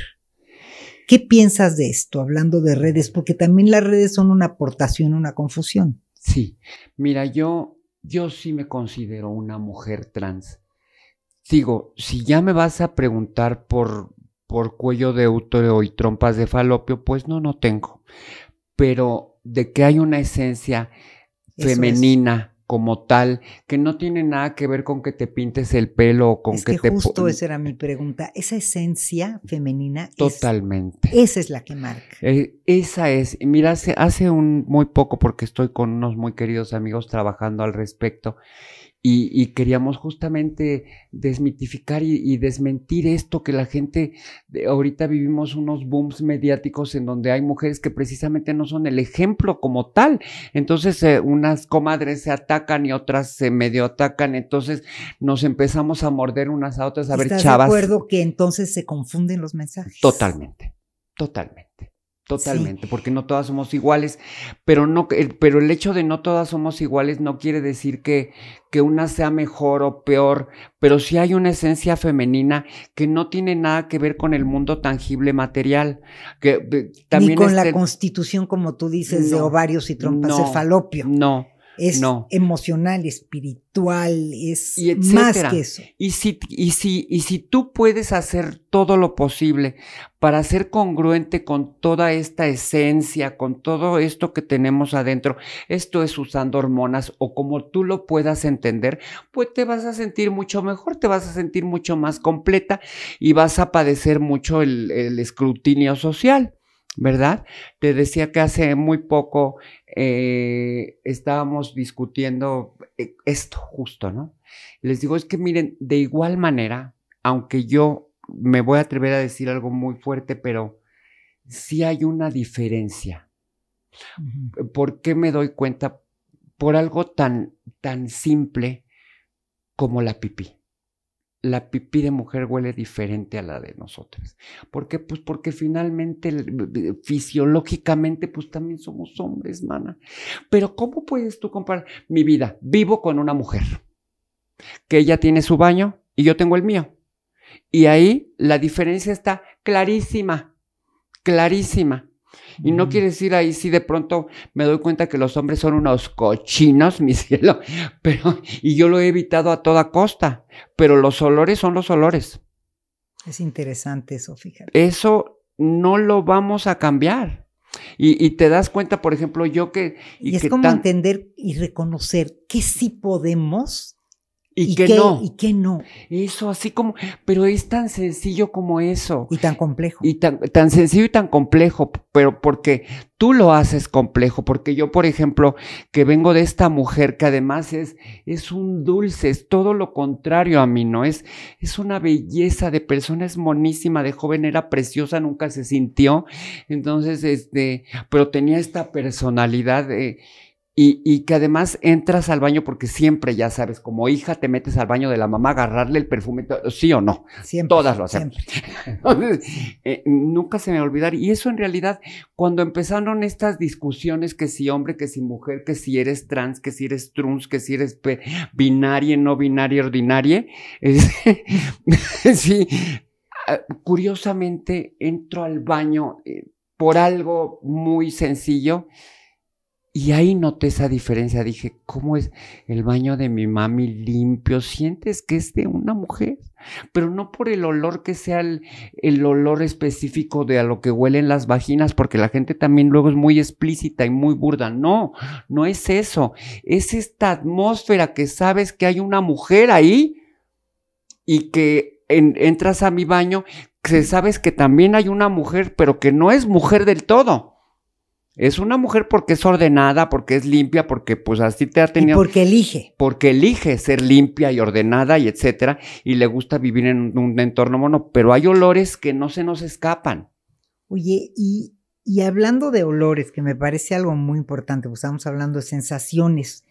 ¿Qué piensas de esto, hablando de redes? Porque también las redes son una aportación, una confusión. Sí, mira, yo, yo sí me considero una mujer trans. Digo, si ya me vas a preguntar por, por cuello de útero y trompas de falopio, pues no, no tengo. Pero de que hay una esencia femenina como tal, que no tiene nada que ver con que te pintes el pelo o con es que, que, te... justo esa era mi pregunta. Esa esencia femenina. Totalmente. Es, esa es la que marca. Eh, esa es. Mira, hace, hace un muy poco, porque estoy con unos muy queridos amigos trabajando al respecto, y, queríamos justamente desmitificar y, desmentir esto que la gente, ahorita vivimos unos booms mediáticos en donde hay mujeres que precisamente no son el ejemplo como tal. Entonces eh, unas comadres se atacan y otras se medio atacan, entonces nos empezamos a morder unas a otras. A ver, chavas. de acuerdo que entonces se confunden los mensajes? Totalmente, totalmente. Totalmente, porque no todas somos iguales, pero no, pero el hecho de no todas somos iguales no quiere decir que, que una sea mejor o peor, pero sí hay una esencia femenina que no tiene nada que ver con el mundo tangible material, que también ni con la constitución como tú dices de ovarios y trompas de falopio. No, es emocional, espiritual, es más que eso. Y si, y, si, y si tú puedes hacer todo lo posible para ser congruente con toda esta esencia, con todo esto que tenemos adentro, esto es usando hormonas o como tú lo puedas entender, pues te vas a sentir mucho mejor, te vas a sentir mucho más completa y vas a padecer mucho el, el escrutinio social. ¿verdad? Te decía que hace muy poco eh, estábamos discutiendo eh, esto justo, ¿no? Les digo, es que miren, de igual manera, aunque yo me voy a atrever a decir algo muy fuerte, pero sí hay una diferencia. ¿Por qué me doy cuenta? Por algo tan, tan simple como la pipí la pipí de mujer huele diferente a la de nosotras. ¿Por qué? Pues porque finalmente, fisiológicamente, pues también somos hombres, mana. Pero ¿cómo puedes tú comparar mi vida? Vivo con una mujer, que ella tiene su baño y yo tengo el mío. Y ahí la diferencia está clarísima, clarísima. Y no quiere decir ahí si de pronto me doy cuenta que los hombres son unos cochinos, mi cielo, pero, y yo lo he evitado a toda costa, pero los olores son los olores. Es interesante eso, fíjate. Eso no lo vamos a cambiar. Y, te das cuenta, por ejemplo, yo que... Y, es como entender y reconocer que sí podemos y, que no. Y que no. Eso, así como, pero es tan sencillo como eso. Y tan complejo. Y tan, tan sencillo y tan complejo, pero porque tú lo haces complejo, porque yo, por ejemplo, que vengo de esta mujer que además es, es un dulce, es todo lo contrario a mí, ¿no? Es, es una belleza de persona, es monísima, de joven era preciosa, nunca se sintió. Entonces, este, pero tenía esta personalidad de y, que además entras al baño porque siempre, ya sabes, como hija te metes al baño de la mamá agarrarle el perfume, sí o no. Siempre. Todas lo hacemos. Eh, nunca se me va a olvidar. Y eso en realidad, cuando empezaron estas discusiones, que si hombre, que si mujer, que si eres trans, que si eres trans, que si eres binaria, no binaria, ordinaria, sí, ah, curiosamente entro al baño eh, por algo muy sencillo y ahí noté esa diferencia. Dije, ¿cómo es el baño de mi mami limpio? Sientes que es de una mujer, pero no por el olor que sea el, olor específico de a lo que huelen las vaginas, porque la gente también luego es muy explícita y muy burda. No, no es eso. Es esta atmósfera que sabes que hay una mujer ahí y que entras a mi baño, que sabes que también hay una mujer, pero que no es mujer del todo es una mujer porque es ordenada, porque es limpia, porque pues así te ha tenido. Y porque elige. Porque elige ser limpia y ordenada y etcétera, y le gusta vivir en un entorno mono, pero hay olores que no se nos escapan. Oye, y, y hablando de olores, que me parece algo muy importante, pues estamos hablando de sensaciones,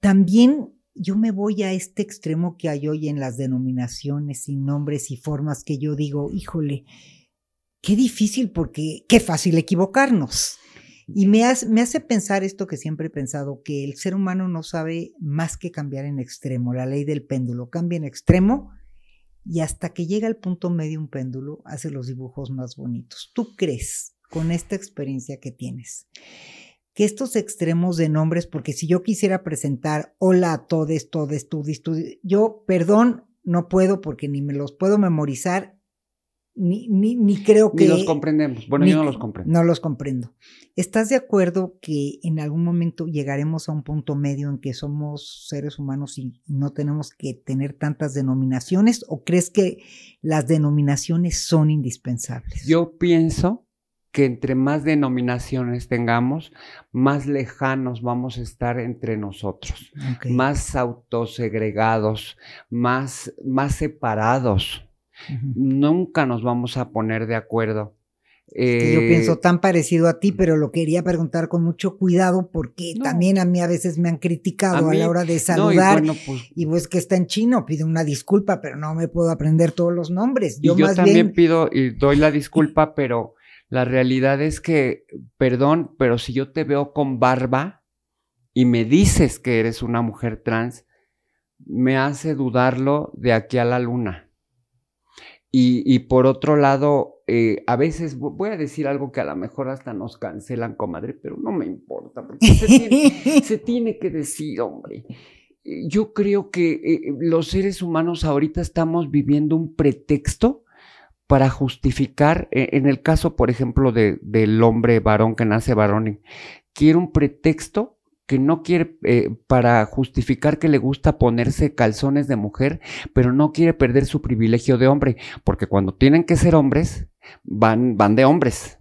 también yo me voy a este extremo que hay hoy en las denominaciones y nombres y formas que yo digo, híjole, qué difícil porque qué fácil equivocarnos. Y me hace, me hace pensar esto que siempre he pensado, que el ser humano no sabe más que cambiar en extremo, la ley del péndulo, cambia en extremo y hasta que llega al punto medio un péndulo hace los dibujos más bonitos. ¿Tú crees, con esta experiencia que tienes, que estos extremos de nombres, porque si yo quisiera presentar hola a todos, todes, tudis, tudis, yo, perdón, no puedo porque ni me los puedo memorizar ni, ni, ni creo que... Ni los comprendemos. Bueno, yo no los comprendo. No los comprendo. ¿Estás de acuerdo que en algún momento llegaremos a un punto medio en que somos seres humanos y no tenemos que tener tantas denominaciones? ¿O crees que las denominaciones son indispensables? Yo pienso que entre más denominaciones tengamos, más lejanos vamos a estar entre nosotros, más autosegregados, más, más separados. Nunca nos vamos a poner de acuerdo. Que yo Eh, pienso tan parecido a ti, pero lo quería preguntar con mucho cuidado porque No. también a mí a veces me han criticado a, la hora de no, y saludar. bueno, pues, Y pues que está en chino, pide una disculpa, pero no me puedo aprender todos los nombres. Y Yo, yo más también bien, pido y doy la disculpa, pero la realidad es que, perdón, pero si yo te veo con barba y me dices que eres una mujer trans, me hace dudarlo de aquí a la luna. Y, y por otro lado, eh, a veces vo- voy a decir algo que a lo mejor hasta nos cancelan, comadre, pero no me importa, porque se tiene, se tiene que decir, hombre. Eh, Yo creo que eh, los seres humanos ahorita estamos viviendo un pretexto para justificar, eh, en el caso, por ejemplo, de- del hombre varón que nace varón, quiere un pretexto que no quiere eh, para justificar que le gusta ponerse calzones de mujer, pero no quiere perder su privilegio de hombre, porque cuando tienen que ser hombres, van, van de hombres.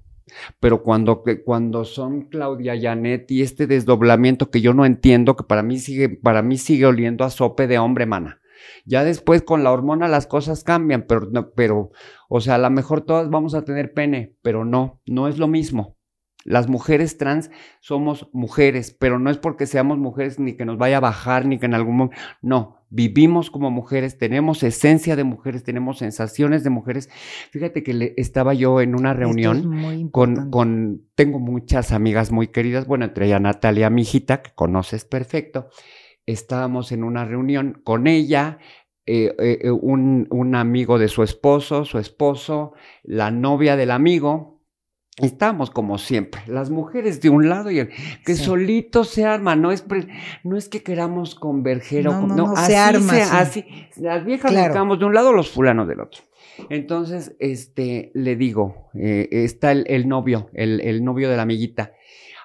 Pero cuando, cuando son Claudia Janet y este desdoblamiento que yo no entiendo, que para mí sigue, para mí sigue oliendo a sope de hombre, mana. Ya después con la hormona las cosas cambian, pero, no, pero, o sea, a lo mejor todas vamos a tener pene, pero no, no es lo mismo. Las mujeres trans somos mujeres, pero no es porque seamos mujeres ni que nos vaya a bajar, ni que en algún momento, no, vivimos como mujeres, tenemos esencia de mujeres, tenemos sensaciones de mujeres. Fíjate que le- estaba yo en una reunión es con, con, tengo muchas amigas muy queridas, bueno, entre ellas Natalia, mi hijita, que conoces perfecto. Estábamos en una reunión con ella, eh, eh, eh, un, un amigo de su esposo, su esposo, la novia del amigo. Estábamos como siempre, las mujeres de un lado y el que Sí. solito se arma, no es, pre- no es que queramos converger o No, con- no, no, no, se así arma, sí. así, las viejas Claro. de un lado, los fulanos del otro. Entonces, este, le digo, eh, está el, el novio, el, el novio de la amiguita,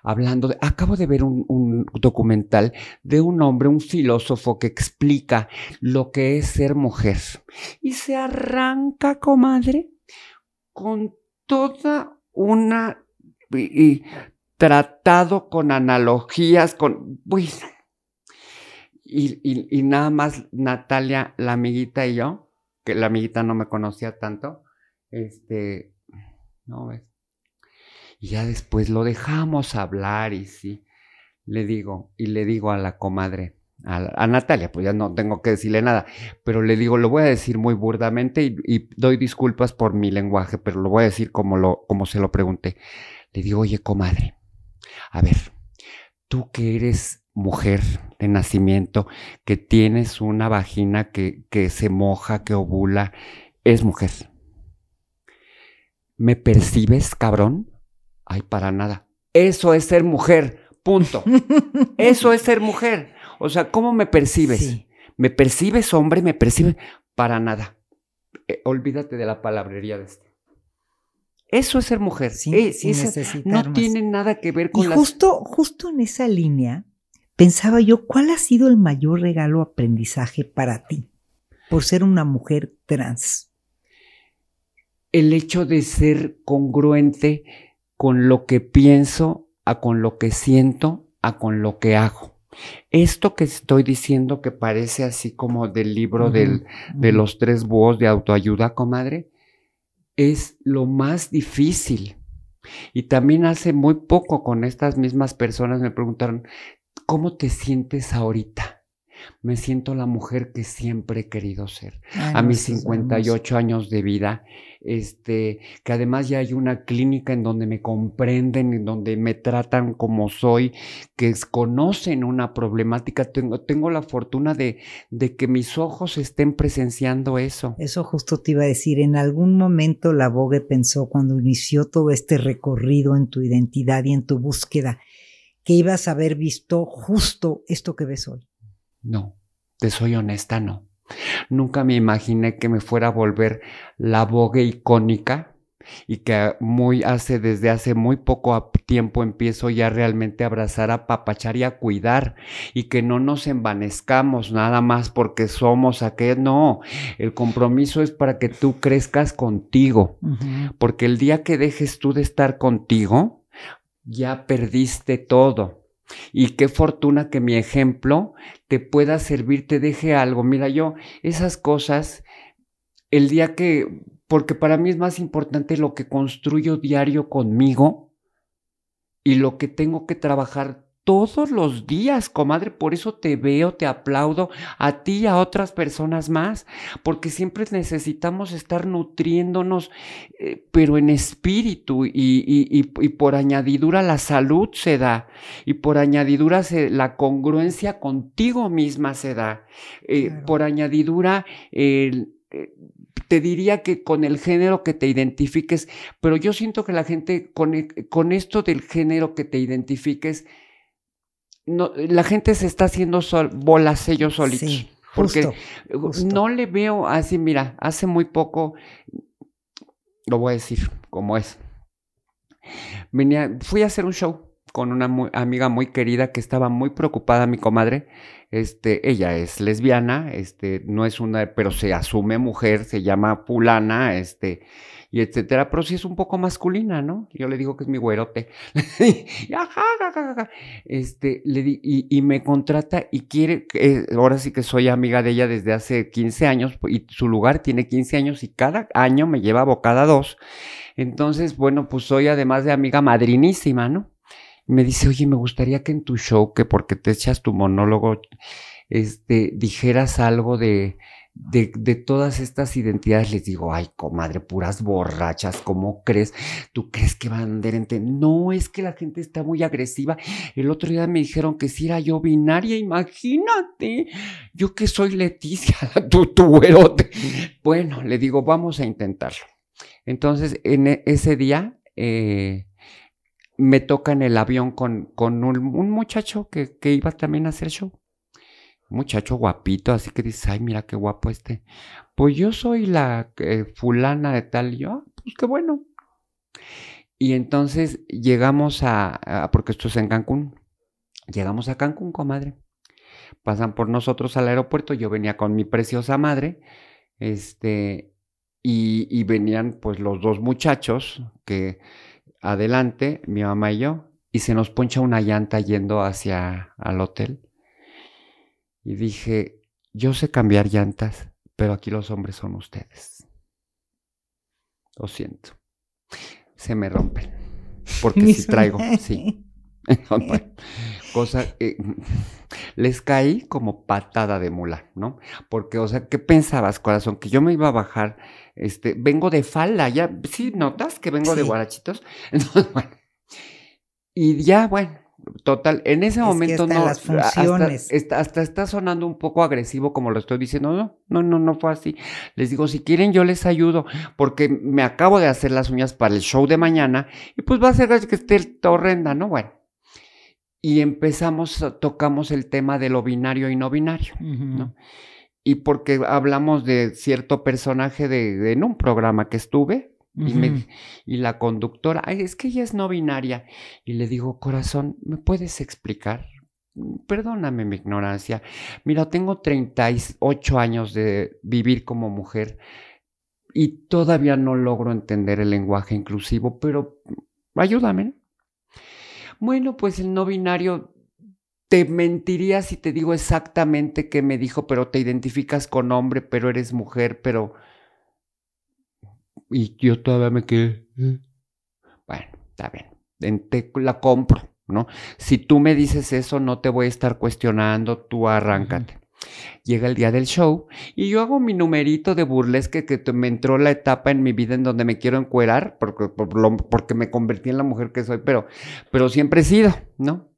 hablando de, acabo de ver un, un documental de un hombre, un filósofo que explica lo que es ser mujer. Y se arranca, comadre, con toda una y- tratado con analogías, con, bueno, y, y- y nada más Natalia, la amiguita y yo, que la amiguita no me conocía tanto, este, no ves. Y ya después lo dejamos hablar y sí, le digo, y le digo a la comadre, a, Natalia, pues ya no tengo que decirle nada, pero le digo, lo voy a decir muy burdamente y, y doy disculpas por mi lenguaje, pero lo voy a decir como, lo, como se lo pregunté. Le digo, oye, comadre, a ver, tú que eres mujer de nacimiento, que tienes una vagina que, que se moja, que ovula, es mujer. ¿Me percibes, cabrón? Ay, para nada. Eso es ser mujer, punto. Eso es ser mujer. O sea, ¿cómo me percibes? Sí. ¿Me percibes, hombre? ¿Me percibes? Para nada. Eh, olvídate de la palabrería de este. Eso es ser mujer. Sí, Eh, sin esa- no tiene nada que ver Y con las... justo, justo en esa línea, pensaba yo, ¿cuál ha sido el mayor regalo aprendizaje para ti por ser una mujer trans? el hecho de ser congruente con lo que pienso, a con lo que siento, a con lo que hago. Esto que estoy diciendo que parece así como del libro del, de los tres búhos de autoayuda, comadre, es lo más difícil. Y también hace muy poco con estas mismas personas me preguntaron, ¿cómo te sientes ahorita? Me siento la mujer que siempre he querido ser Ay, a mis eso es 58 años de vida, este, que además ya hay una clínica en donde me comprenden, en donde me tratan como soy, que conocen una problemática. Tengo, tengo la fortuna de, de que mis ojos estén presenciando eso. Eso justo te iba a decir, en algún momento la Vogue pensó cuando inició todo este recorrido en tu identidad y en tu búsqueda, que ibas a haber visto justo esto que ves hoy. No, te soy honesta, no. Nunca me imaginé que me fuera a volver la bogue icónica y que muy hace, desde hace muy poco tiempo empiezo ya realmente a abrazar, a papachar y a cuidar y que no nos envanezcamos nada más porque somos aquel, no, el compromiso es para que tú crezcas contigo, porque el día que dejes tú de estar contigo, ya perdiste todo. Y qué fortuna que mi ejemplo te pueda servir, te deje algo. Mira, yo esas cosas, el día que porque para mí es más importante lo que construyo diario conmigo y lo que tengo que trabajar todos los días, comadre. Por eso te veo, te aplaudo a ti y a otras personas más, porque siempre necesitamos estar nutriéndonos, eh, pero en espíritu y, por añadidura la salud se da y por añadidura la congruencia contigo misma se da. Eh, por añadidura eh, te diría que con el género que te identifiques, pero yo siento que la gente con, e, con esto del género que te identifiques, no, la gente se está haciendo bolas ellos solitos. Sí, porque no le veo así, mira, hace muy poco, lo voy a decir como es. Venía, fui a hacer un show con una amiga muy querida que estaba muy preocupada, mi comadre. Este, ella es lesbiana, este, no es una, pero se asume mujer, se llama fulana, este, y etcétera, pero sí es un poco masculina, ¿no? Yo le digo que es mi güerote. este, le di, y, me contrata y quiere, eh, ahora sí que soy amiga de ella desde hace 15 años, y su lugar tiene 15 años y cada año me lleva bocada dos. Entonces, bueno, pues soy además de amiga madrinísima, ¿no? me dice, oye, me gustaría que en tu show, que porque te echas tu monólogo, este, dijeras algo de, de, todas estas identidades, les digo, ay, comadre, puras borrachas, ¿cómo crees? ¿Tú crees que van a andar. No, es que la gente está muy agresiva. El otro día me dijeron que si era yo binaria, imagínate. Yo que soy Leticia, tu, tu güerote. Bueno, le digo, vamos a intentarlo. Entonces, en e, ese día, eh, me toca en el avión con, con un, muchacho que, que, iba también a hacer show. Muchacho guapito, así que dice, ay, mira qué guapo este. Pues yo soy la eh, fulana de tal. Y yo, ah, pues qué bueno. Y entonces llegamos a, porque esto es en Cancún, llegamos a Cancún, comadre. Pasan por nosotros al aeropuerto, yo venía con mi preciosa madre, este, y, y venían pues los dos muchachos que adelante, mi mamá y yo, y se nos poncha una llanta yendo hacia al hotel. Y dije, yo sé cambiar llantas, pero aquí los hombres son ustedes. Lo siento. Se me rompen. Porque si traigo, sí. cosa, les caí como patada de mula, ¿no? Porque, o sea, ¿qué pensabas, corazón? Que yo me iba a bajar, este, vengo de falda, ya, sí, notas que vengo de guarachitos. Entonces, bueno. Y ya, bueno, total, en ese momento no. Las funciones. Hasta, hasta, está sonando un poco agresivo, como lo estoy diciendo. No, no, no, no fue así. Les digo, si quieren, yo les ayudo, porque me acabo de hacer las uñas para el show de mañana, y pues va a ser que esté horrenda, ¿no? Bueno y empezamos, tocamos el tema de lo binario y no binario, ¿no? Y porque hablamos de cierto personaje de, en un programa que estuve, y, me, y, la conductora, Ay, es que ella es no binaria. Y le digo, corazón, ¿me puedes explicar? Perdóname mi ignorancia. Mira, tengo 38 años de vivir como mujer y todavía no logro entender el lenguaje inclusivo, pero ayúdame. Bueno, pues el no binario te mentiría si te digo exactamente qué me dijo, pero te identificas con hombre, pero eres mujer, pero... Y yo todavía me quedé... Eh". Bueno, está bien, te la compro, ¿no? Si tú me dices eso, no te voy a estar cuestionando, tú arráncate. Llega el día del show y yo hago mi numerito de burlesque que me entró la etapa en mi vida en donde me quiero encuerar porque, porque me convertí en la mujer que soy, pero, pero siempre he sido, ¿no?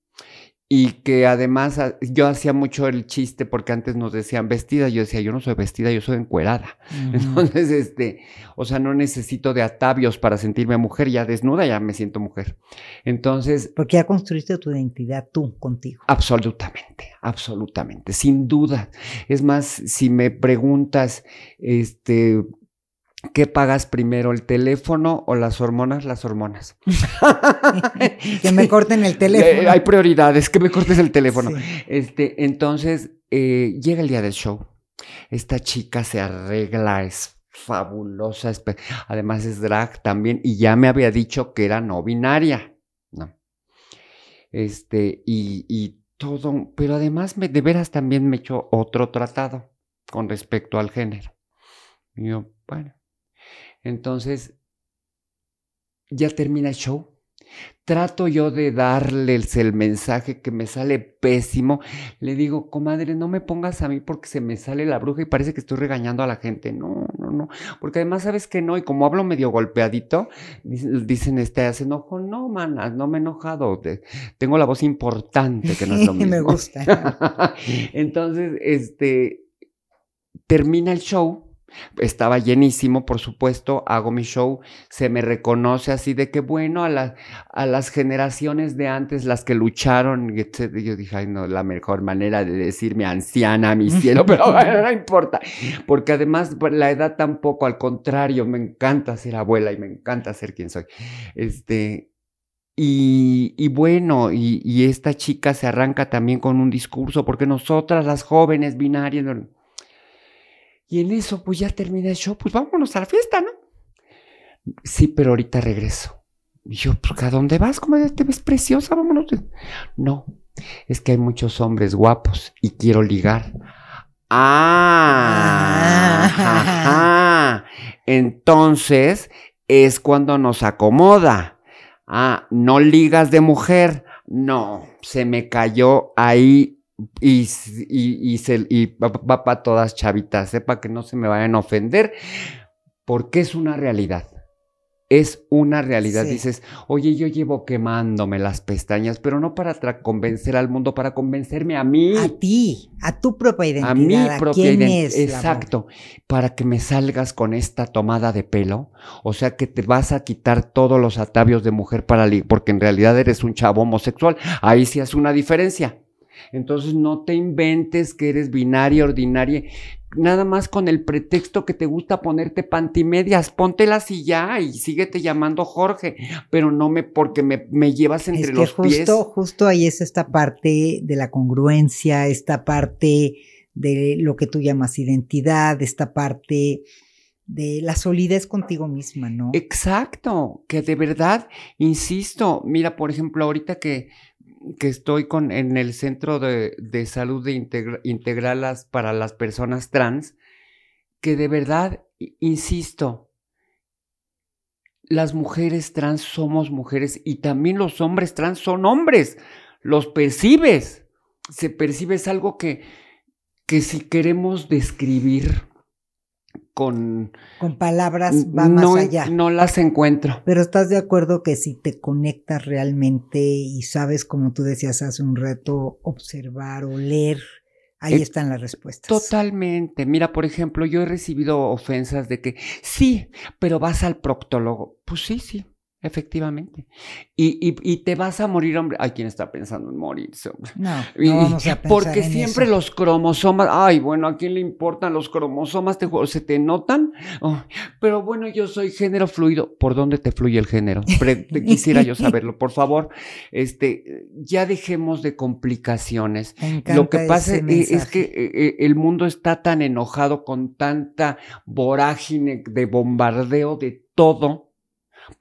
Y que además ah, yo hacía mucho el chiste porque antes nos decían vestida, yo decía, yo no soy vestida, yo soy encuerada. Entonces, este, o sea, no necesito de atavios para sentirme mujer, ya desnuda ya me siento mujer. Entonces... Porque ya construiste tu identidad tú contigo. Absolutamente, absolutamente, sin duda. Es más, si me preguntas, este, ¿Qué pagas primero, el teléfono o las hormonas? Las hormonas. que me corten el teléfono. Eh, hay prioridades, que me cortes el teléfono. Este, entonces, eh, llega el día del show. Esta chica se arregla, es fabulosa, además es drag también, y ya me había dicho que era no binaria. No. Este, y, y todo, pero además me, de veras también me echó otro tratado con respecto al género. Y yo, bueno entonces, ya termina el show. Trato yo de darles el mensaje que me sale pésimo. Le digo, comadre, no me pongas a mí porque se me sale la bruja y parece que estoy regañando a la gente. No, no, no. Porque además sabes que no, y como hablo medio golpeadito, dicen, este, enojo. No, manas, no me he enojado. Tengo la voz importante, que no es lo mismo. me gusta. Entonces, este, termina el show estaba llenísimo, por supuesto, hago mi show, se me reconoce así de que, bueno, a, a las generaciones de antes, las que lucharon, etc. Yo dije, ay, no, la mejor manera de decirme anciana, mi cielo, pero bueno, no importa, porque además pues, la edad tampoco, al contrario, me encanta ser abuela y me encanta ser quien soy. Este, y, y, bueno, y, y, esta chica se arranca también con un discurso, porque nosotras las jóvenes binarias, y en eso, pues ya termina el show, pues vámonos a la fiesta, ¿no? Sí, pero ahorita regreso. Y yo, pues, ¿a dónde vas? ¿Cómo te ves preciosa? Vámonos. No, es que hay muchos hombres guapos y quiero ligar. Ah, entonces es cuando nos acomoda. Ah, no ligas de mujer. No, se me cayó ahí y, y, y, se, y va, para todas chavitas, sepa que no se me vayan a ofender, porque es una realidad. Es una realidad. Dices, oye, yo llevo quemándome las pestañas, pero no para convencer al mundo, para convencerme a mí. A ti, a tu propia identidad. A mi propia identidad. Exacto. Para que me salgas con esta tomada de pelo. O sea, que te vas a quitar todos los atavios de mujer para porque en realidad eres un chavo homosexual. Ahí sí hace una diferencia. Entonces no te inventes que eres binaria, ordinaria, nada más con el pretexto que te gusta ponerte pantimedias, póntelas y ya, y síguete llamando Jorge, pero no me, porque me, me llevas entre es que los justo, pies. Justo ahí es esta parte de la congruencia, esta parte de lo que tú llamas identidad, esta parte de la solidez contigo misma, ¿no? Exacto, que de verdad, insisto, mira, por ejemplo, ahorita que que estoy con, en el Centro de, Salud de Integralas para las Personas Trans, que de verdad, insisto, las mujeres trans somos mujeres y también los hombres trans son hombres. Los percibes. Se percibe es algo que, que si queremos describir con... Con palabras va más allá. No las encuentro. Pero estás de acuerdo que si te conectas realmente y sabes, como tú decías hace un reto, observar o leer, ahí eh, están las respuestas. Totalmente. Mira, por ejemplo, yo he recibido ofensas de que sí, pero vas al proctólogo. Pues sí, sí. Efectivamente. Y, y, y, te vas a morir, hombre. Hay quien está pensando en morirse, hombre. No, no vamos a pensar Porque siempre los cromosomas, ay, bueno, ¿a quién le importan los cromosomas? ¿Te, ¿Se te notan? Oh, pero bueno, yo soy género fluido. ¿Por dónde te fluye el género? quisiera yo saberlo, por favor. Este, ya dejemos de complicaciones. Lo que pasa es, que eh, el mundo está tan enojado con tanta vorágine de bombardeo de todo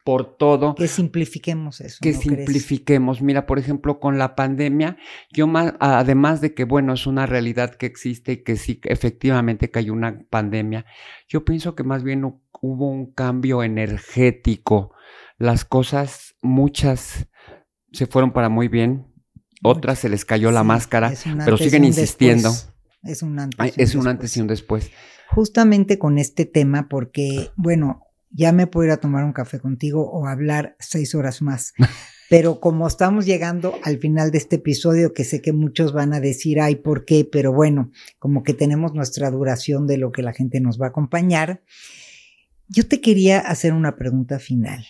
por todo. Que simplifiquemos eso. Que simplifiquemos. Mira, por ejemplo, con la pandemia, yo más, además de que, bueno, es una realidad que existe y que sí, efectivamente que hay una pandemia, yo pienso que más bien hubo un cambio energético. Las cosas, muchas se fueron para muy bien, otras se les cayó la máscara, pero siguen insistiendo. Es un antes. es un antes y un después. Justamente con este tema, porque, bueno, ya me puedo ir a tomar un café contigo o hablar seis horas más. Pero como estamos llegando al final de este episodio, que sé que muchos van a decir, ay, ¿por qué? Pero bueno, como que tenemos nuestra duración de lo que la gente nos va a acompañar, yo te quería hacer una pregunta final.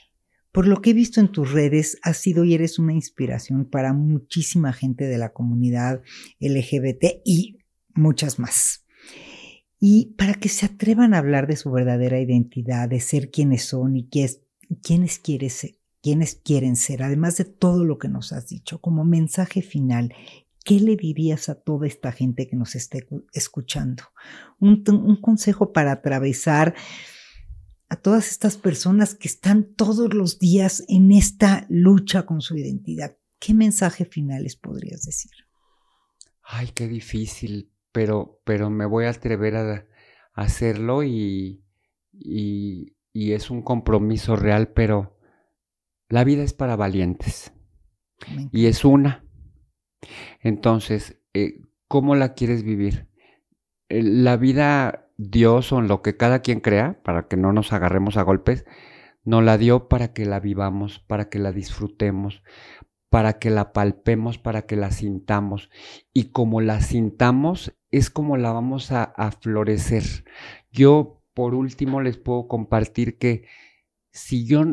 Por lo que he visto en tus redes, has sido y eres una inspiración para muchísima gente de la comunidad LGBT y muchas más. Y para que se atrevan a hablar de su verdadera identidad, de ser quienes son y quiénes, quiénes quieren ser, además de todo lo que nos has dicho, como mensaje final, ¿qué le dirías a toda esta gente que nos esté escuchando? Un, un consejo para atravesar a todas estas personas que están todos los días en esta lucha con su identidad. ¿Qué mensaje final les podrías decir? Ay, qué difícil, pero, pero me voy a atrever a, hacerlo y, y, es un compromiso real, pero la vida es para valientes y es una. Entonces, eh, ¿cómo la quieres vivir? Eh, la vida Dios o en lo que cada quien crea, para que no nos agarremos a golpes, nos la dio para que la vivamos, para que la disfrutemos, para que la palpemos, para que la sintamos. Y como la sintamos, es como la vamos a, florecer. Yo, por último, les puedo compartir que si yo,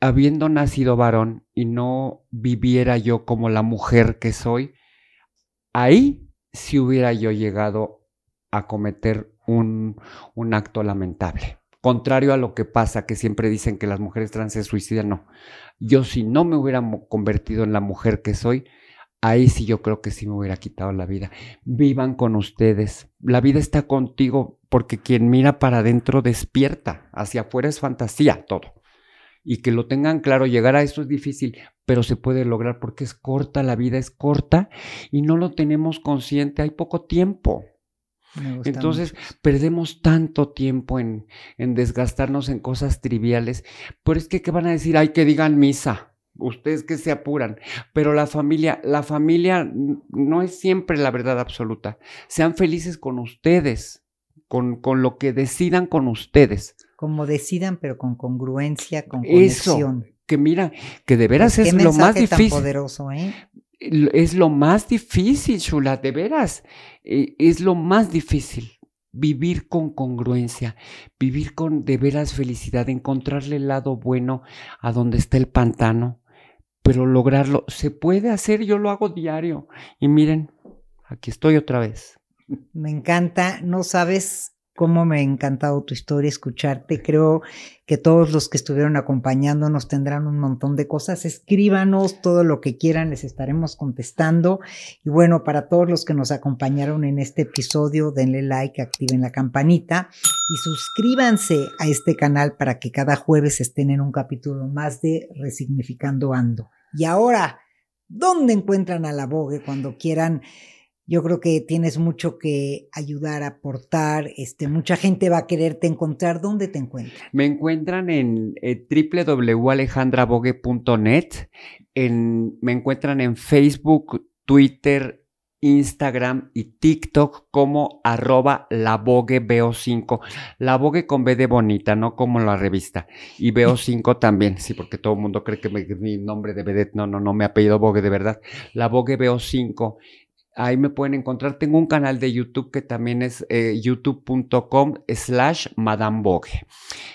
habiendo nacido varón y no viviera yo como la mujer que soy, ahí sí hubiera yo llegado a cometer un, acto lamentable. Contrario a lo que pasa, que siempre dicen que las mujeres trans se suicidan, no. Yo si no me hubiera convertido en la mujer que soy, ahí sí yo creo que sí me hubiera quitado la vida. Vivan con ustedes. La vida está contigo porque quien mira para adentro despierta. Hacia afuera es fantasía todo. Y que lo tengan claro, llegar a eso es difícil, pero se puede lograr porque es corta, la vida es corta y no lo tenemos consciente, hay poco tiempo. Entonces perdemos tanto tiempo en, en, desgastarnos en cosas triviales. Pero es que, ¿qué van a decir? Hay que digan misa. Ustedes que se apuran. Pero la familia, la familia no es siempre la verdad absoluta. Sean felices con ustedes, con, con lo que decidan con ustedes. Como decidan, pero con congruencia, con conexión. Eso, que mira, que de veras pues, es lo más difícil. Tan poderoso, ¿eh? es lo más difícil, Shula, de veras. Eh, es lo más difícil. Vivir con congruencia, vivir con de veras felicidad, encontrarle el lado bueno a donde está el pantano, pero lograrlo se puede hacer, yo lo hago diario. Y miren, aquí estoy otra vez. Me encanta, no sabes cómo me ha encantado tu historia, escucharte. Creo que todos los que estuvieron acompañándonos tendrán un montón de cosas. Escríbanos todo lo que quieran, les estaremos contestando. Y bueno, para todos los que nos acompañaron en este episodio, denle like, activen la campanita y suscríbanse a este canal para que cada jueves estén en un capítulo más de Resignificando Ando. Y ahora, ¿dónde encuentran a la Vogue cuando quieran? Yo creo que tienes mucho que ayudar, aportar. Este, mucha gente va a quererte encontrar. ¿Dónde te encuentran? Me encuentran en eh, www.alejandrabogue.net. En, me encuentran en Facebook, Twitter, Instagram y TikTok como arroba veo 5 La Vogue con B de bonita, no como la revista. Y veo 5 también, sí, porque todo el mundo cree que mi nombre de vedette, no, no, no, me apellido Vogue de verdad. La Vogue veo 5 Ahí me pueden encontrar. Tengo un canal de YouTube que también es eh, youtube.com slash Madame Vogue.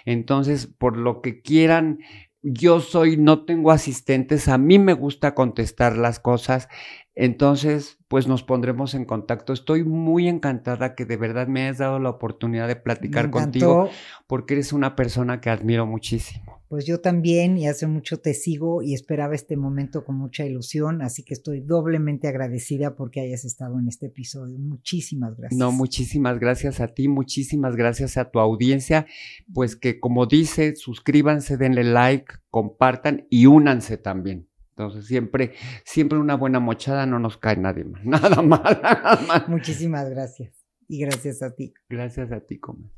Entonces, por lo que quieran, yo soy, no tengo asistentes, a mí me gusta contestar las cosas. Entonces, pues nos pondremos en contacto. Estoy muy encantada que de verdad me hayas dado la oportunidad de platicar contigo porque eres una persona que admiro muchísimo. Pues yo también y hace mucho te sigo y esperaba este momento con mucha ilusión, así que estoy doblemente agradecida porque hayas estado en este episodio. Muchísimas gracias. No, muchísimas gracias a ti, muchísimas gracias a tu audiencia, pues que como dice, suscríbanse, denle like, compartan y únanse también. Entonces siempre, siempre una buena mochada no nos cae nadie más, nada mal. Muchísimas gracias y gracias a ti. Gracias a ti, Comer.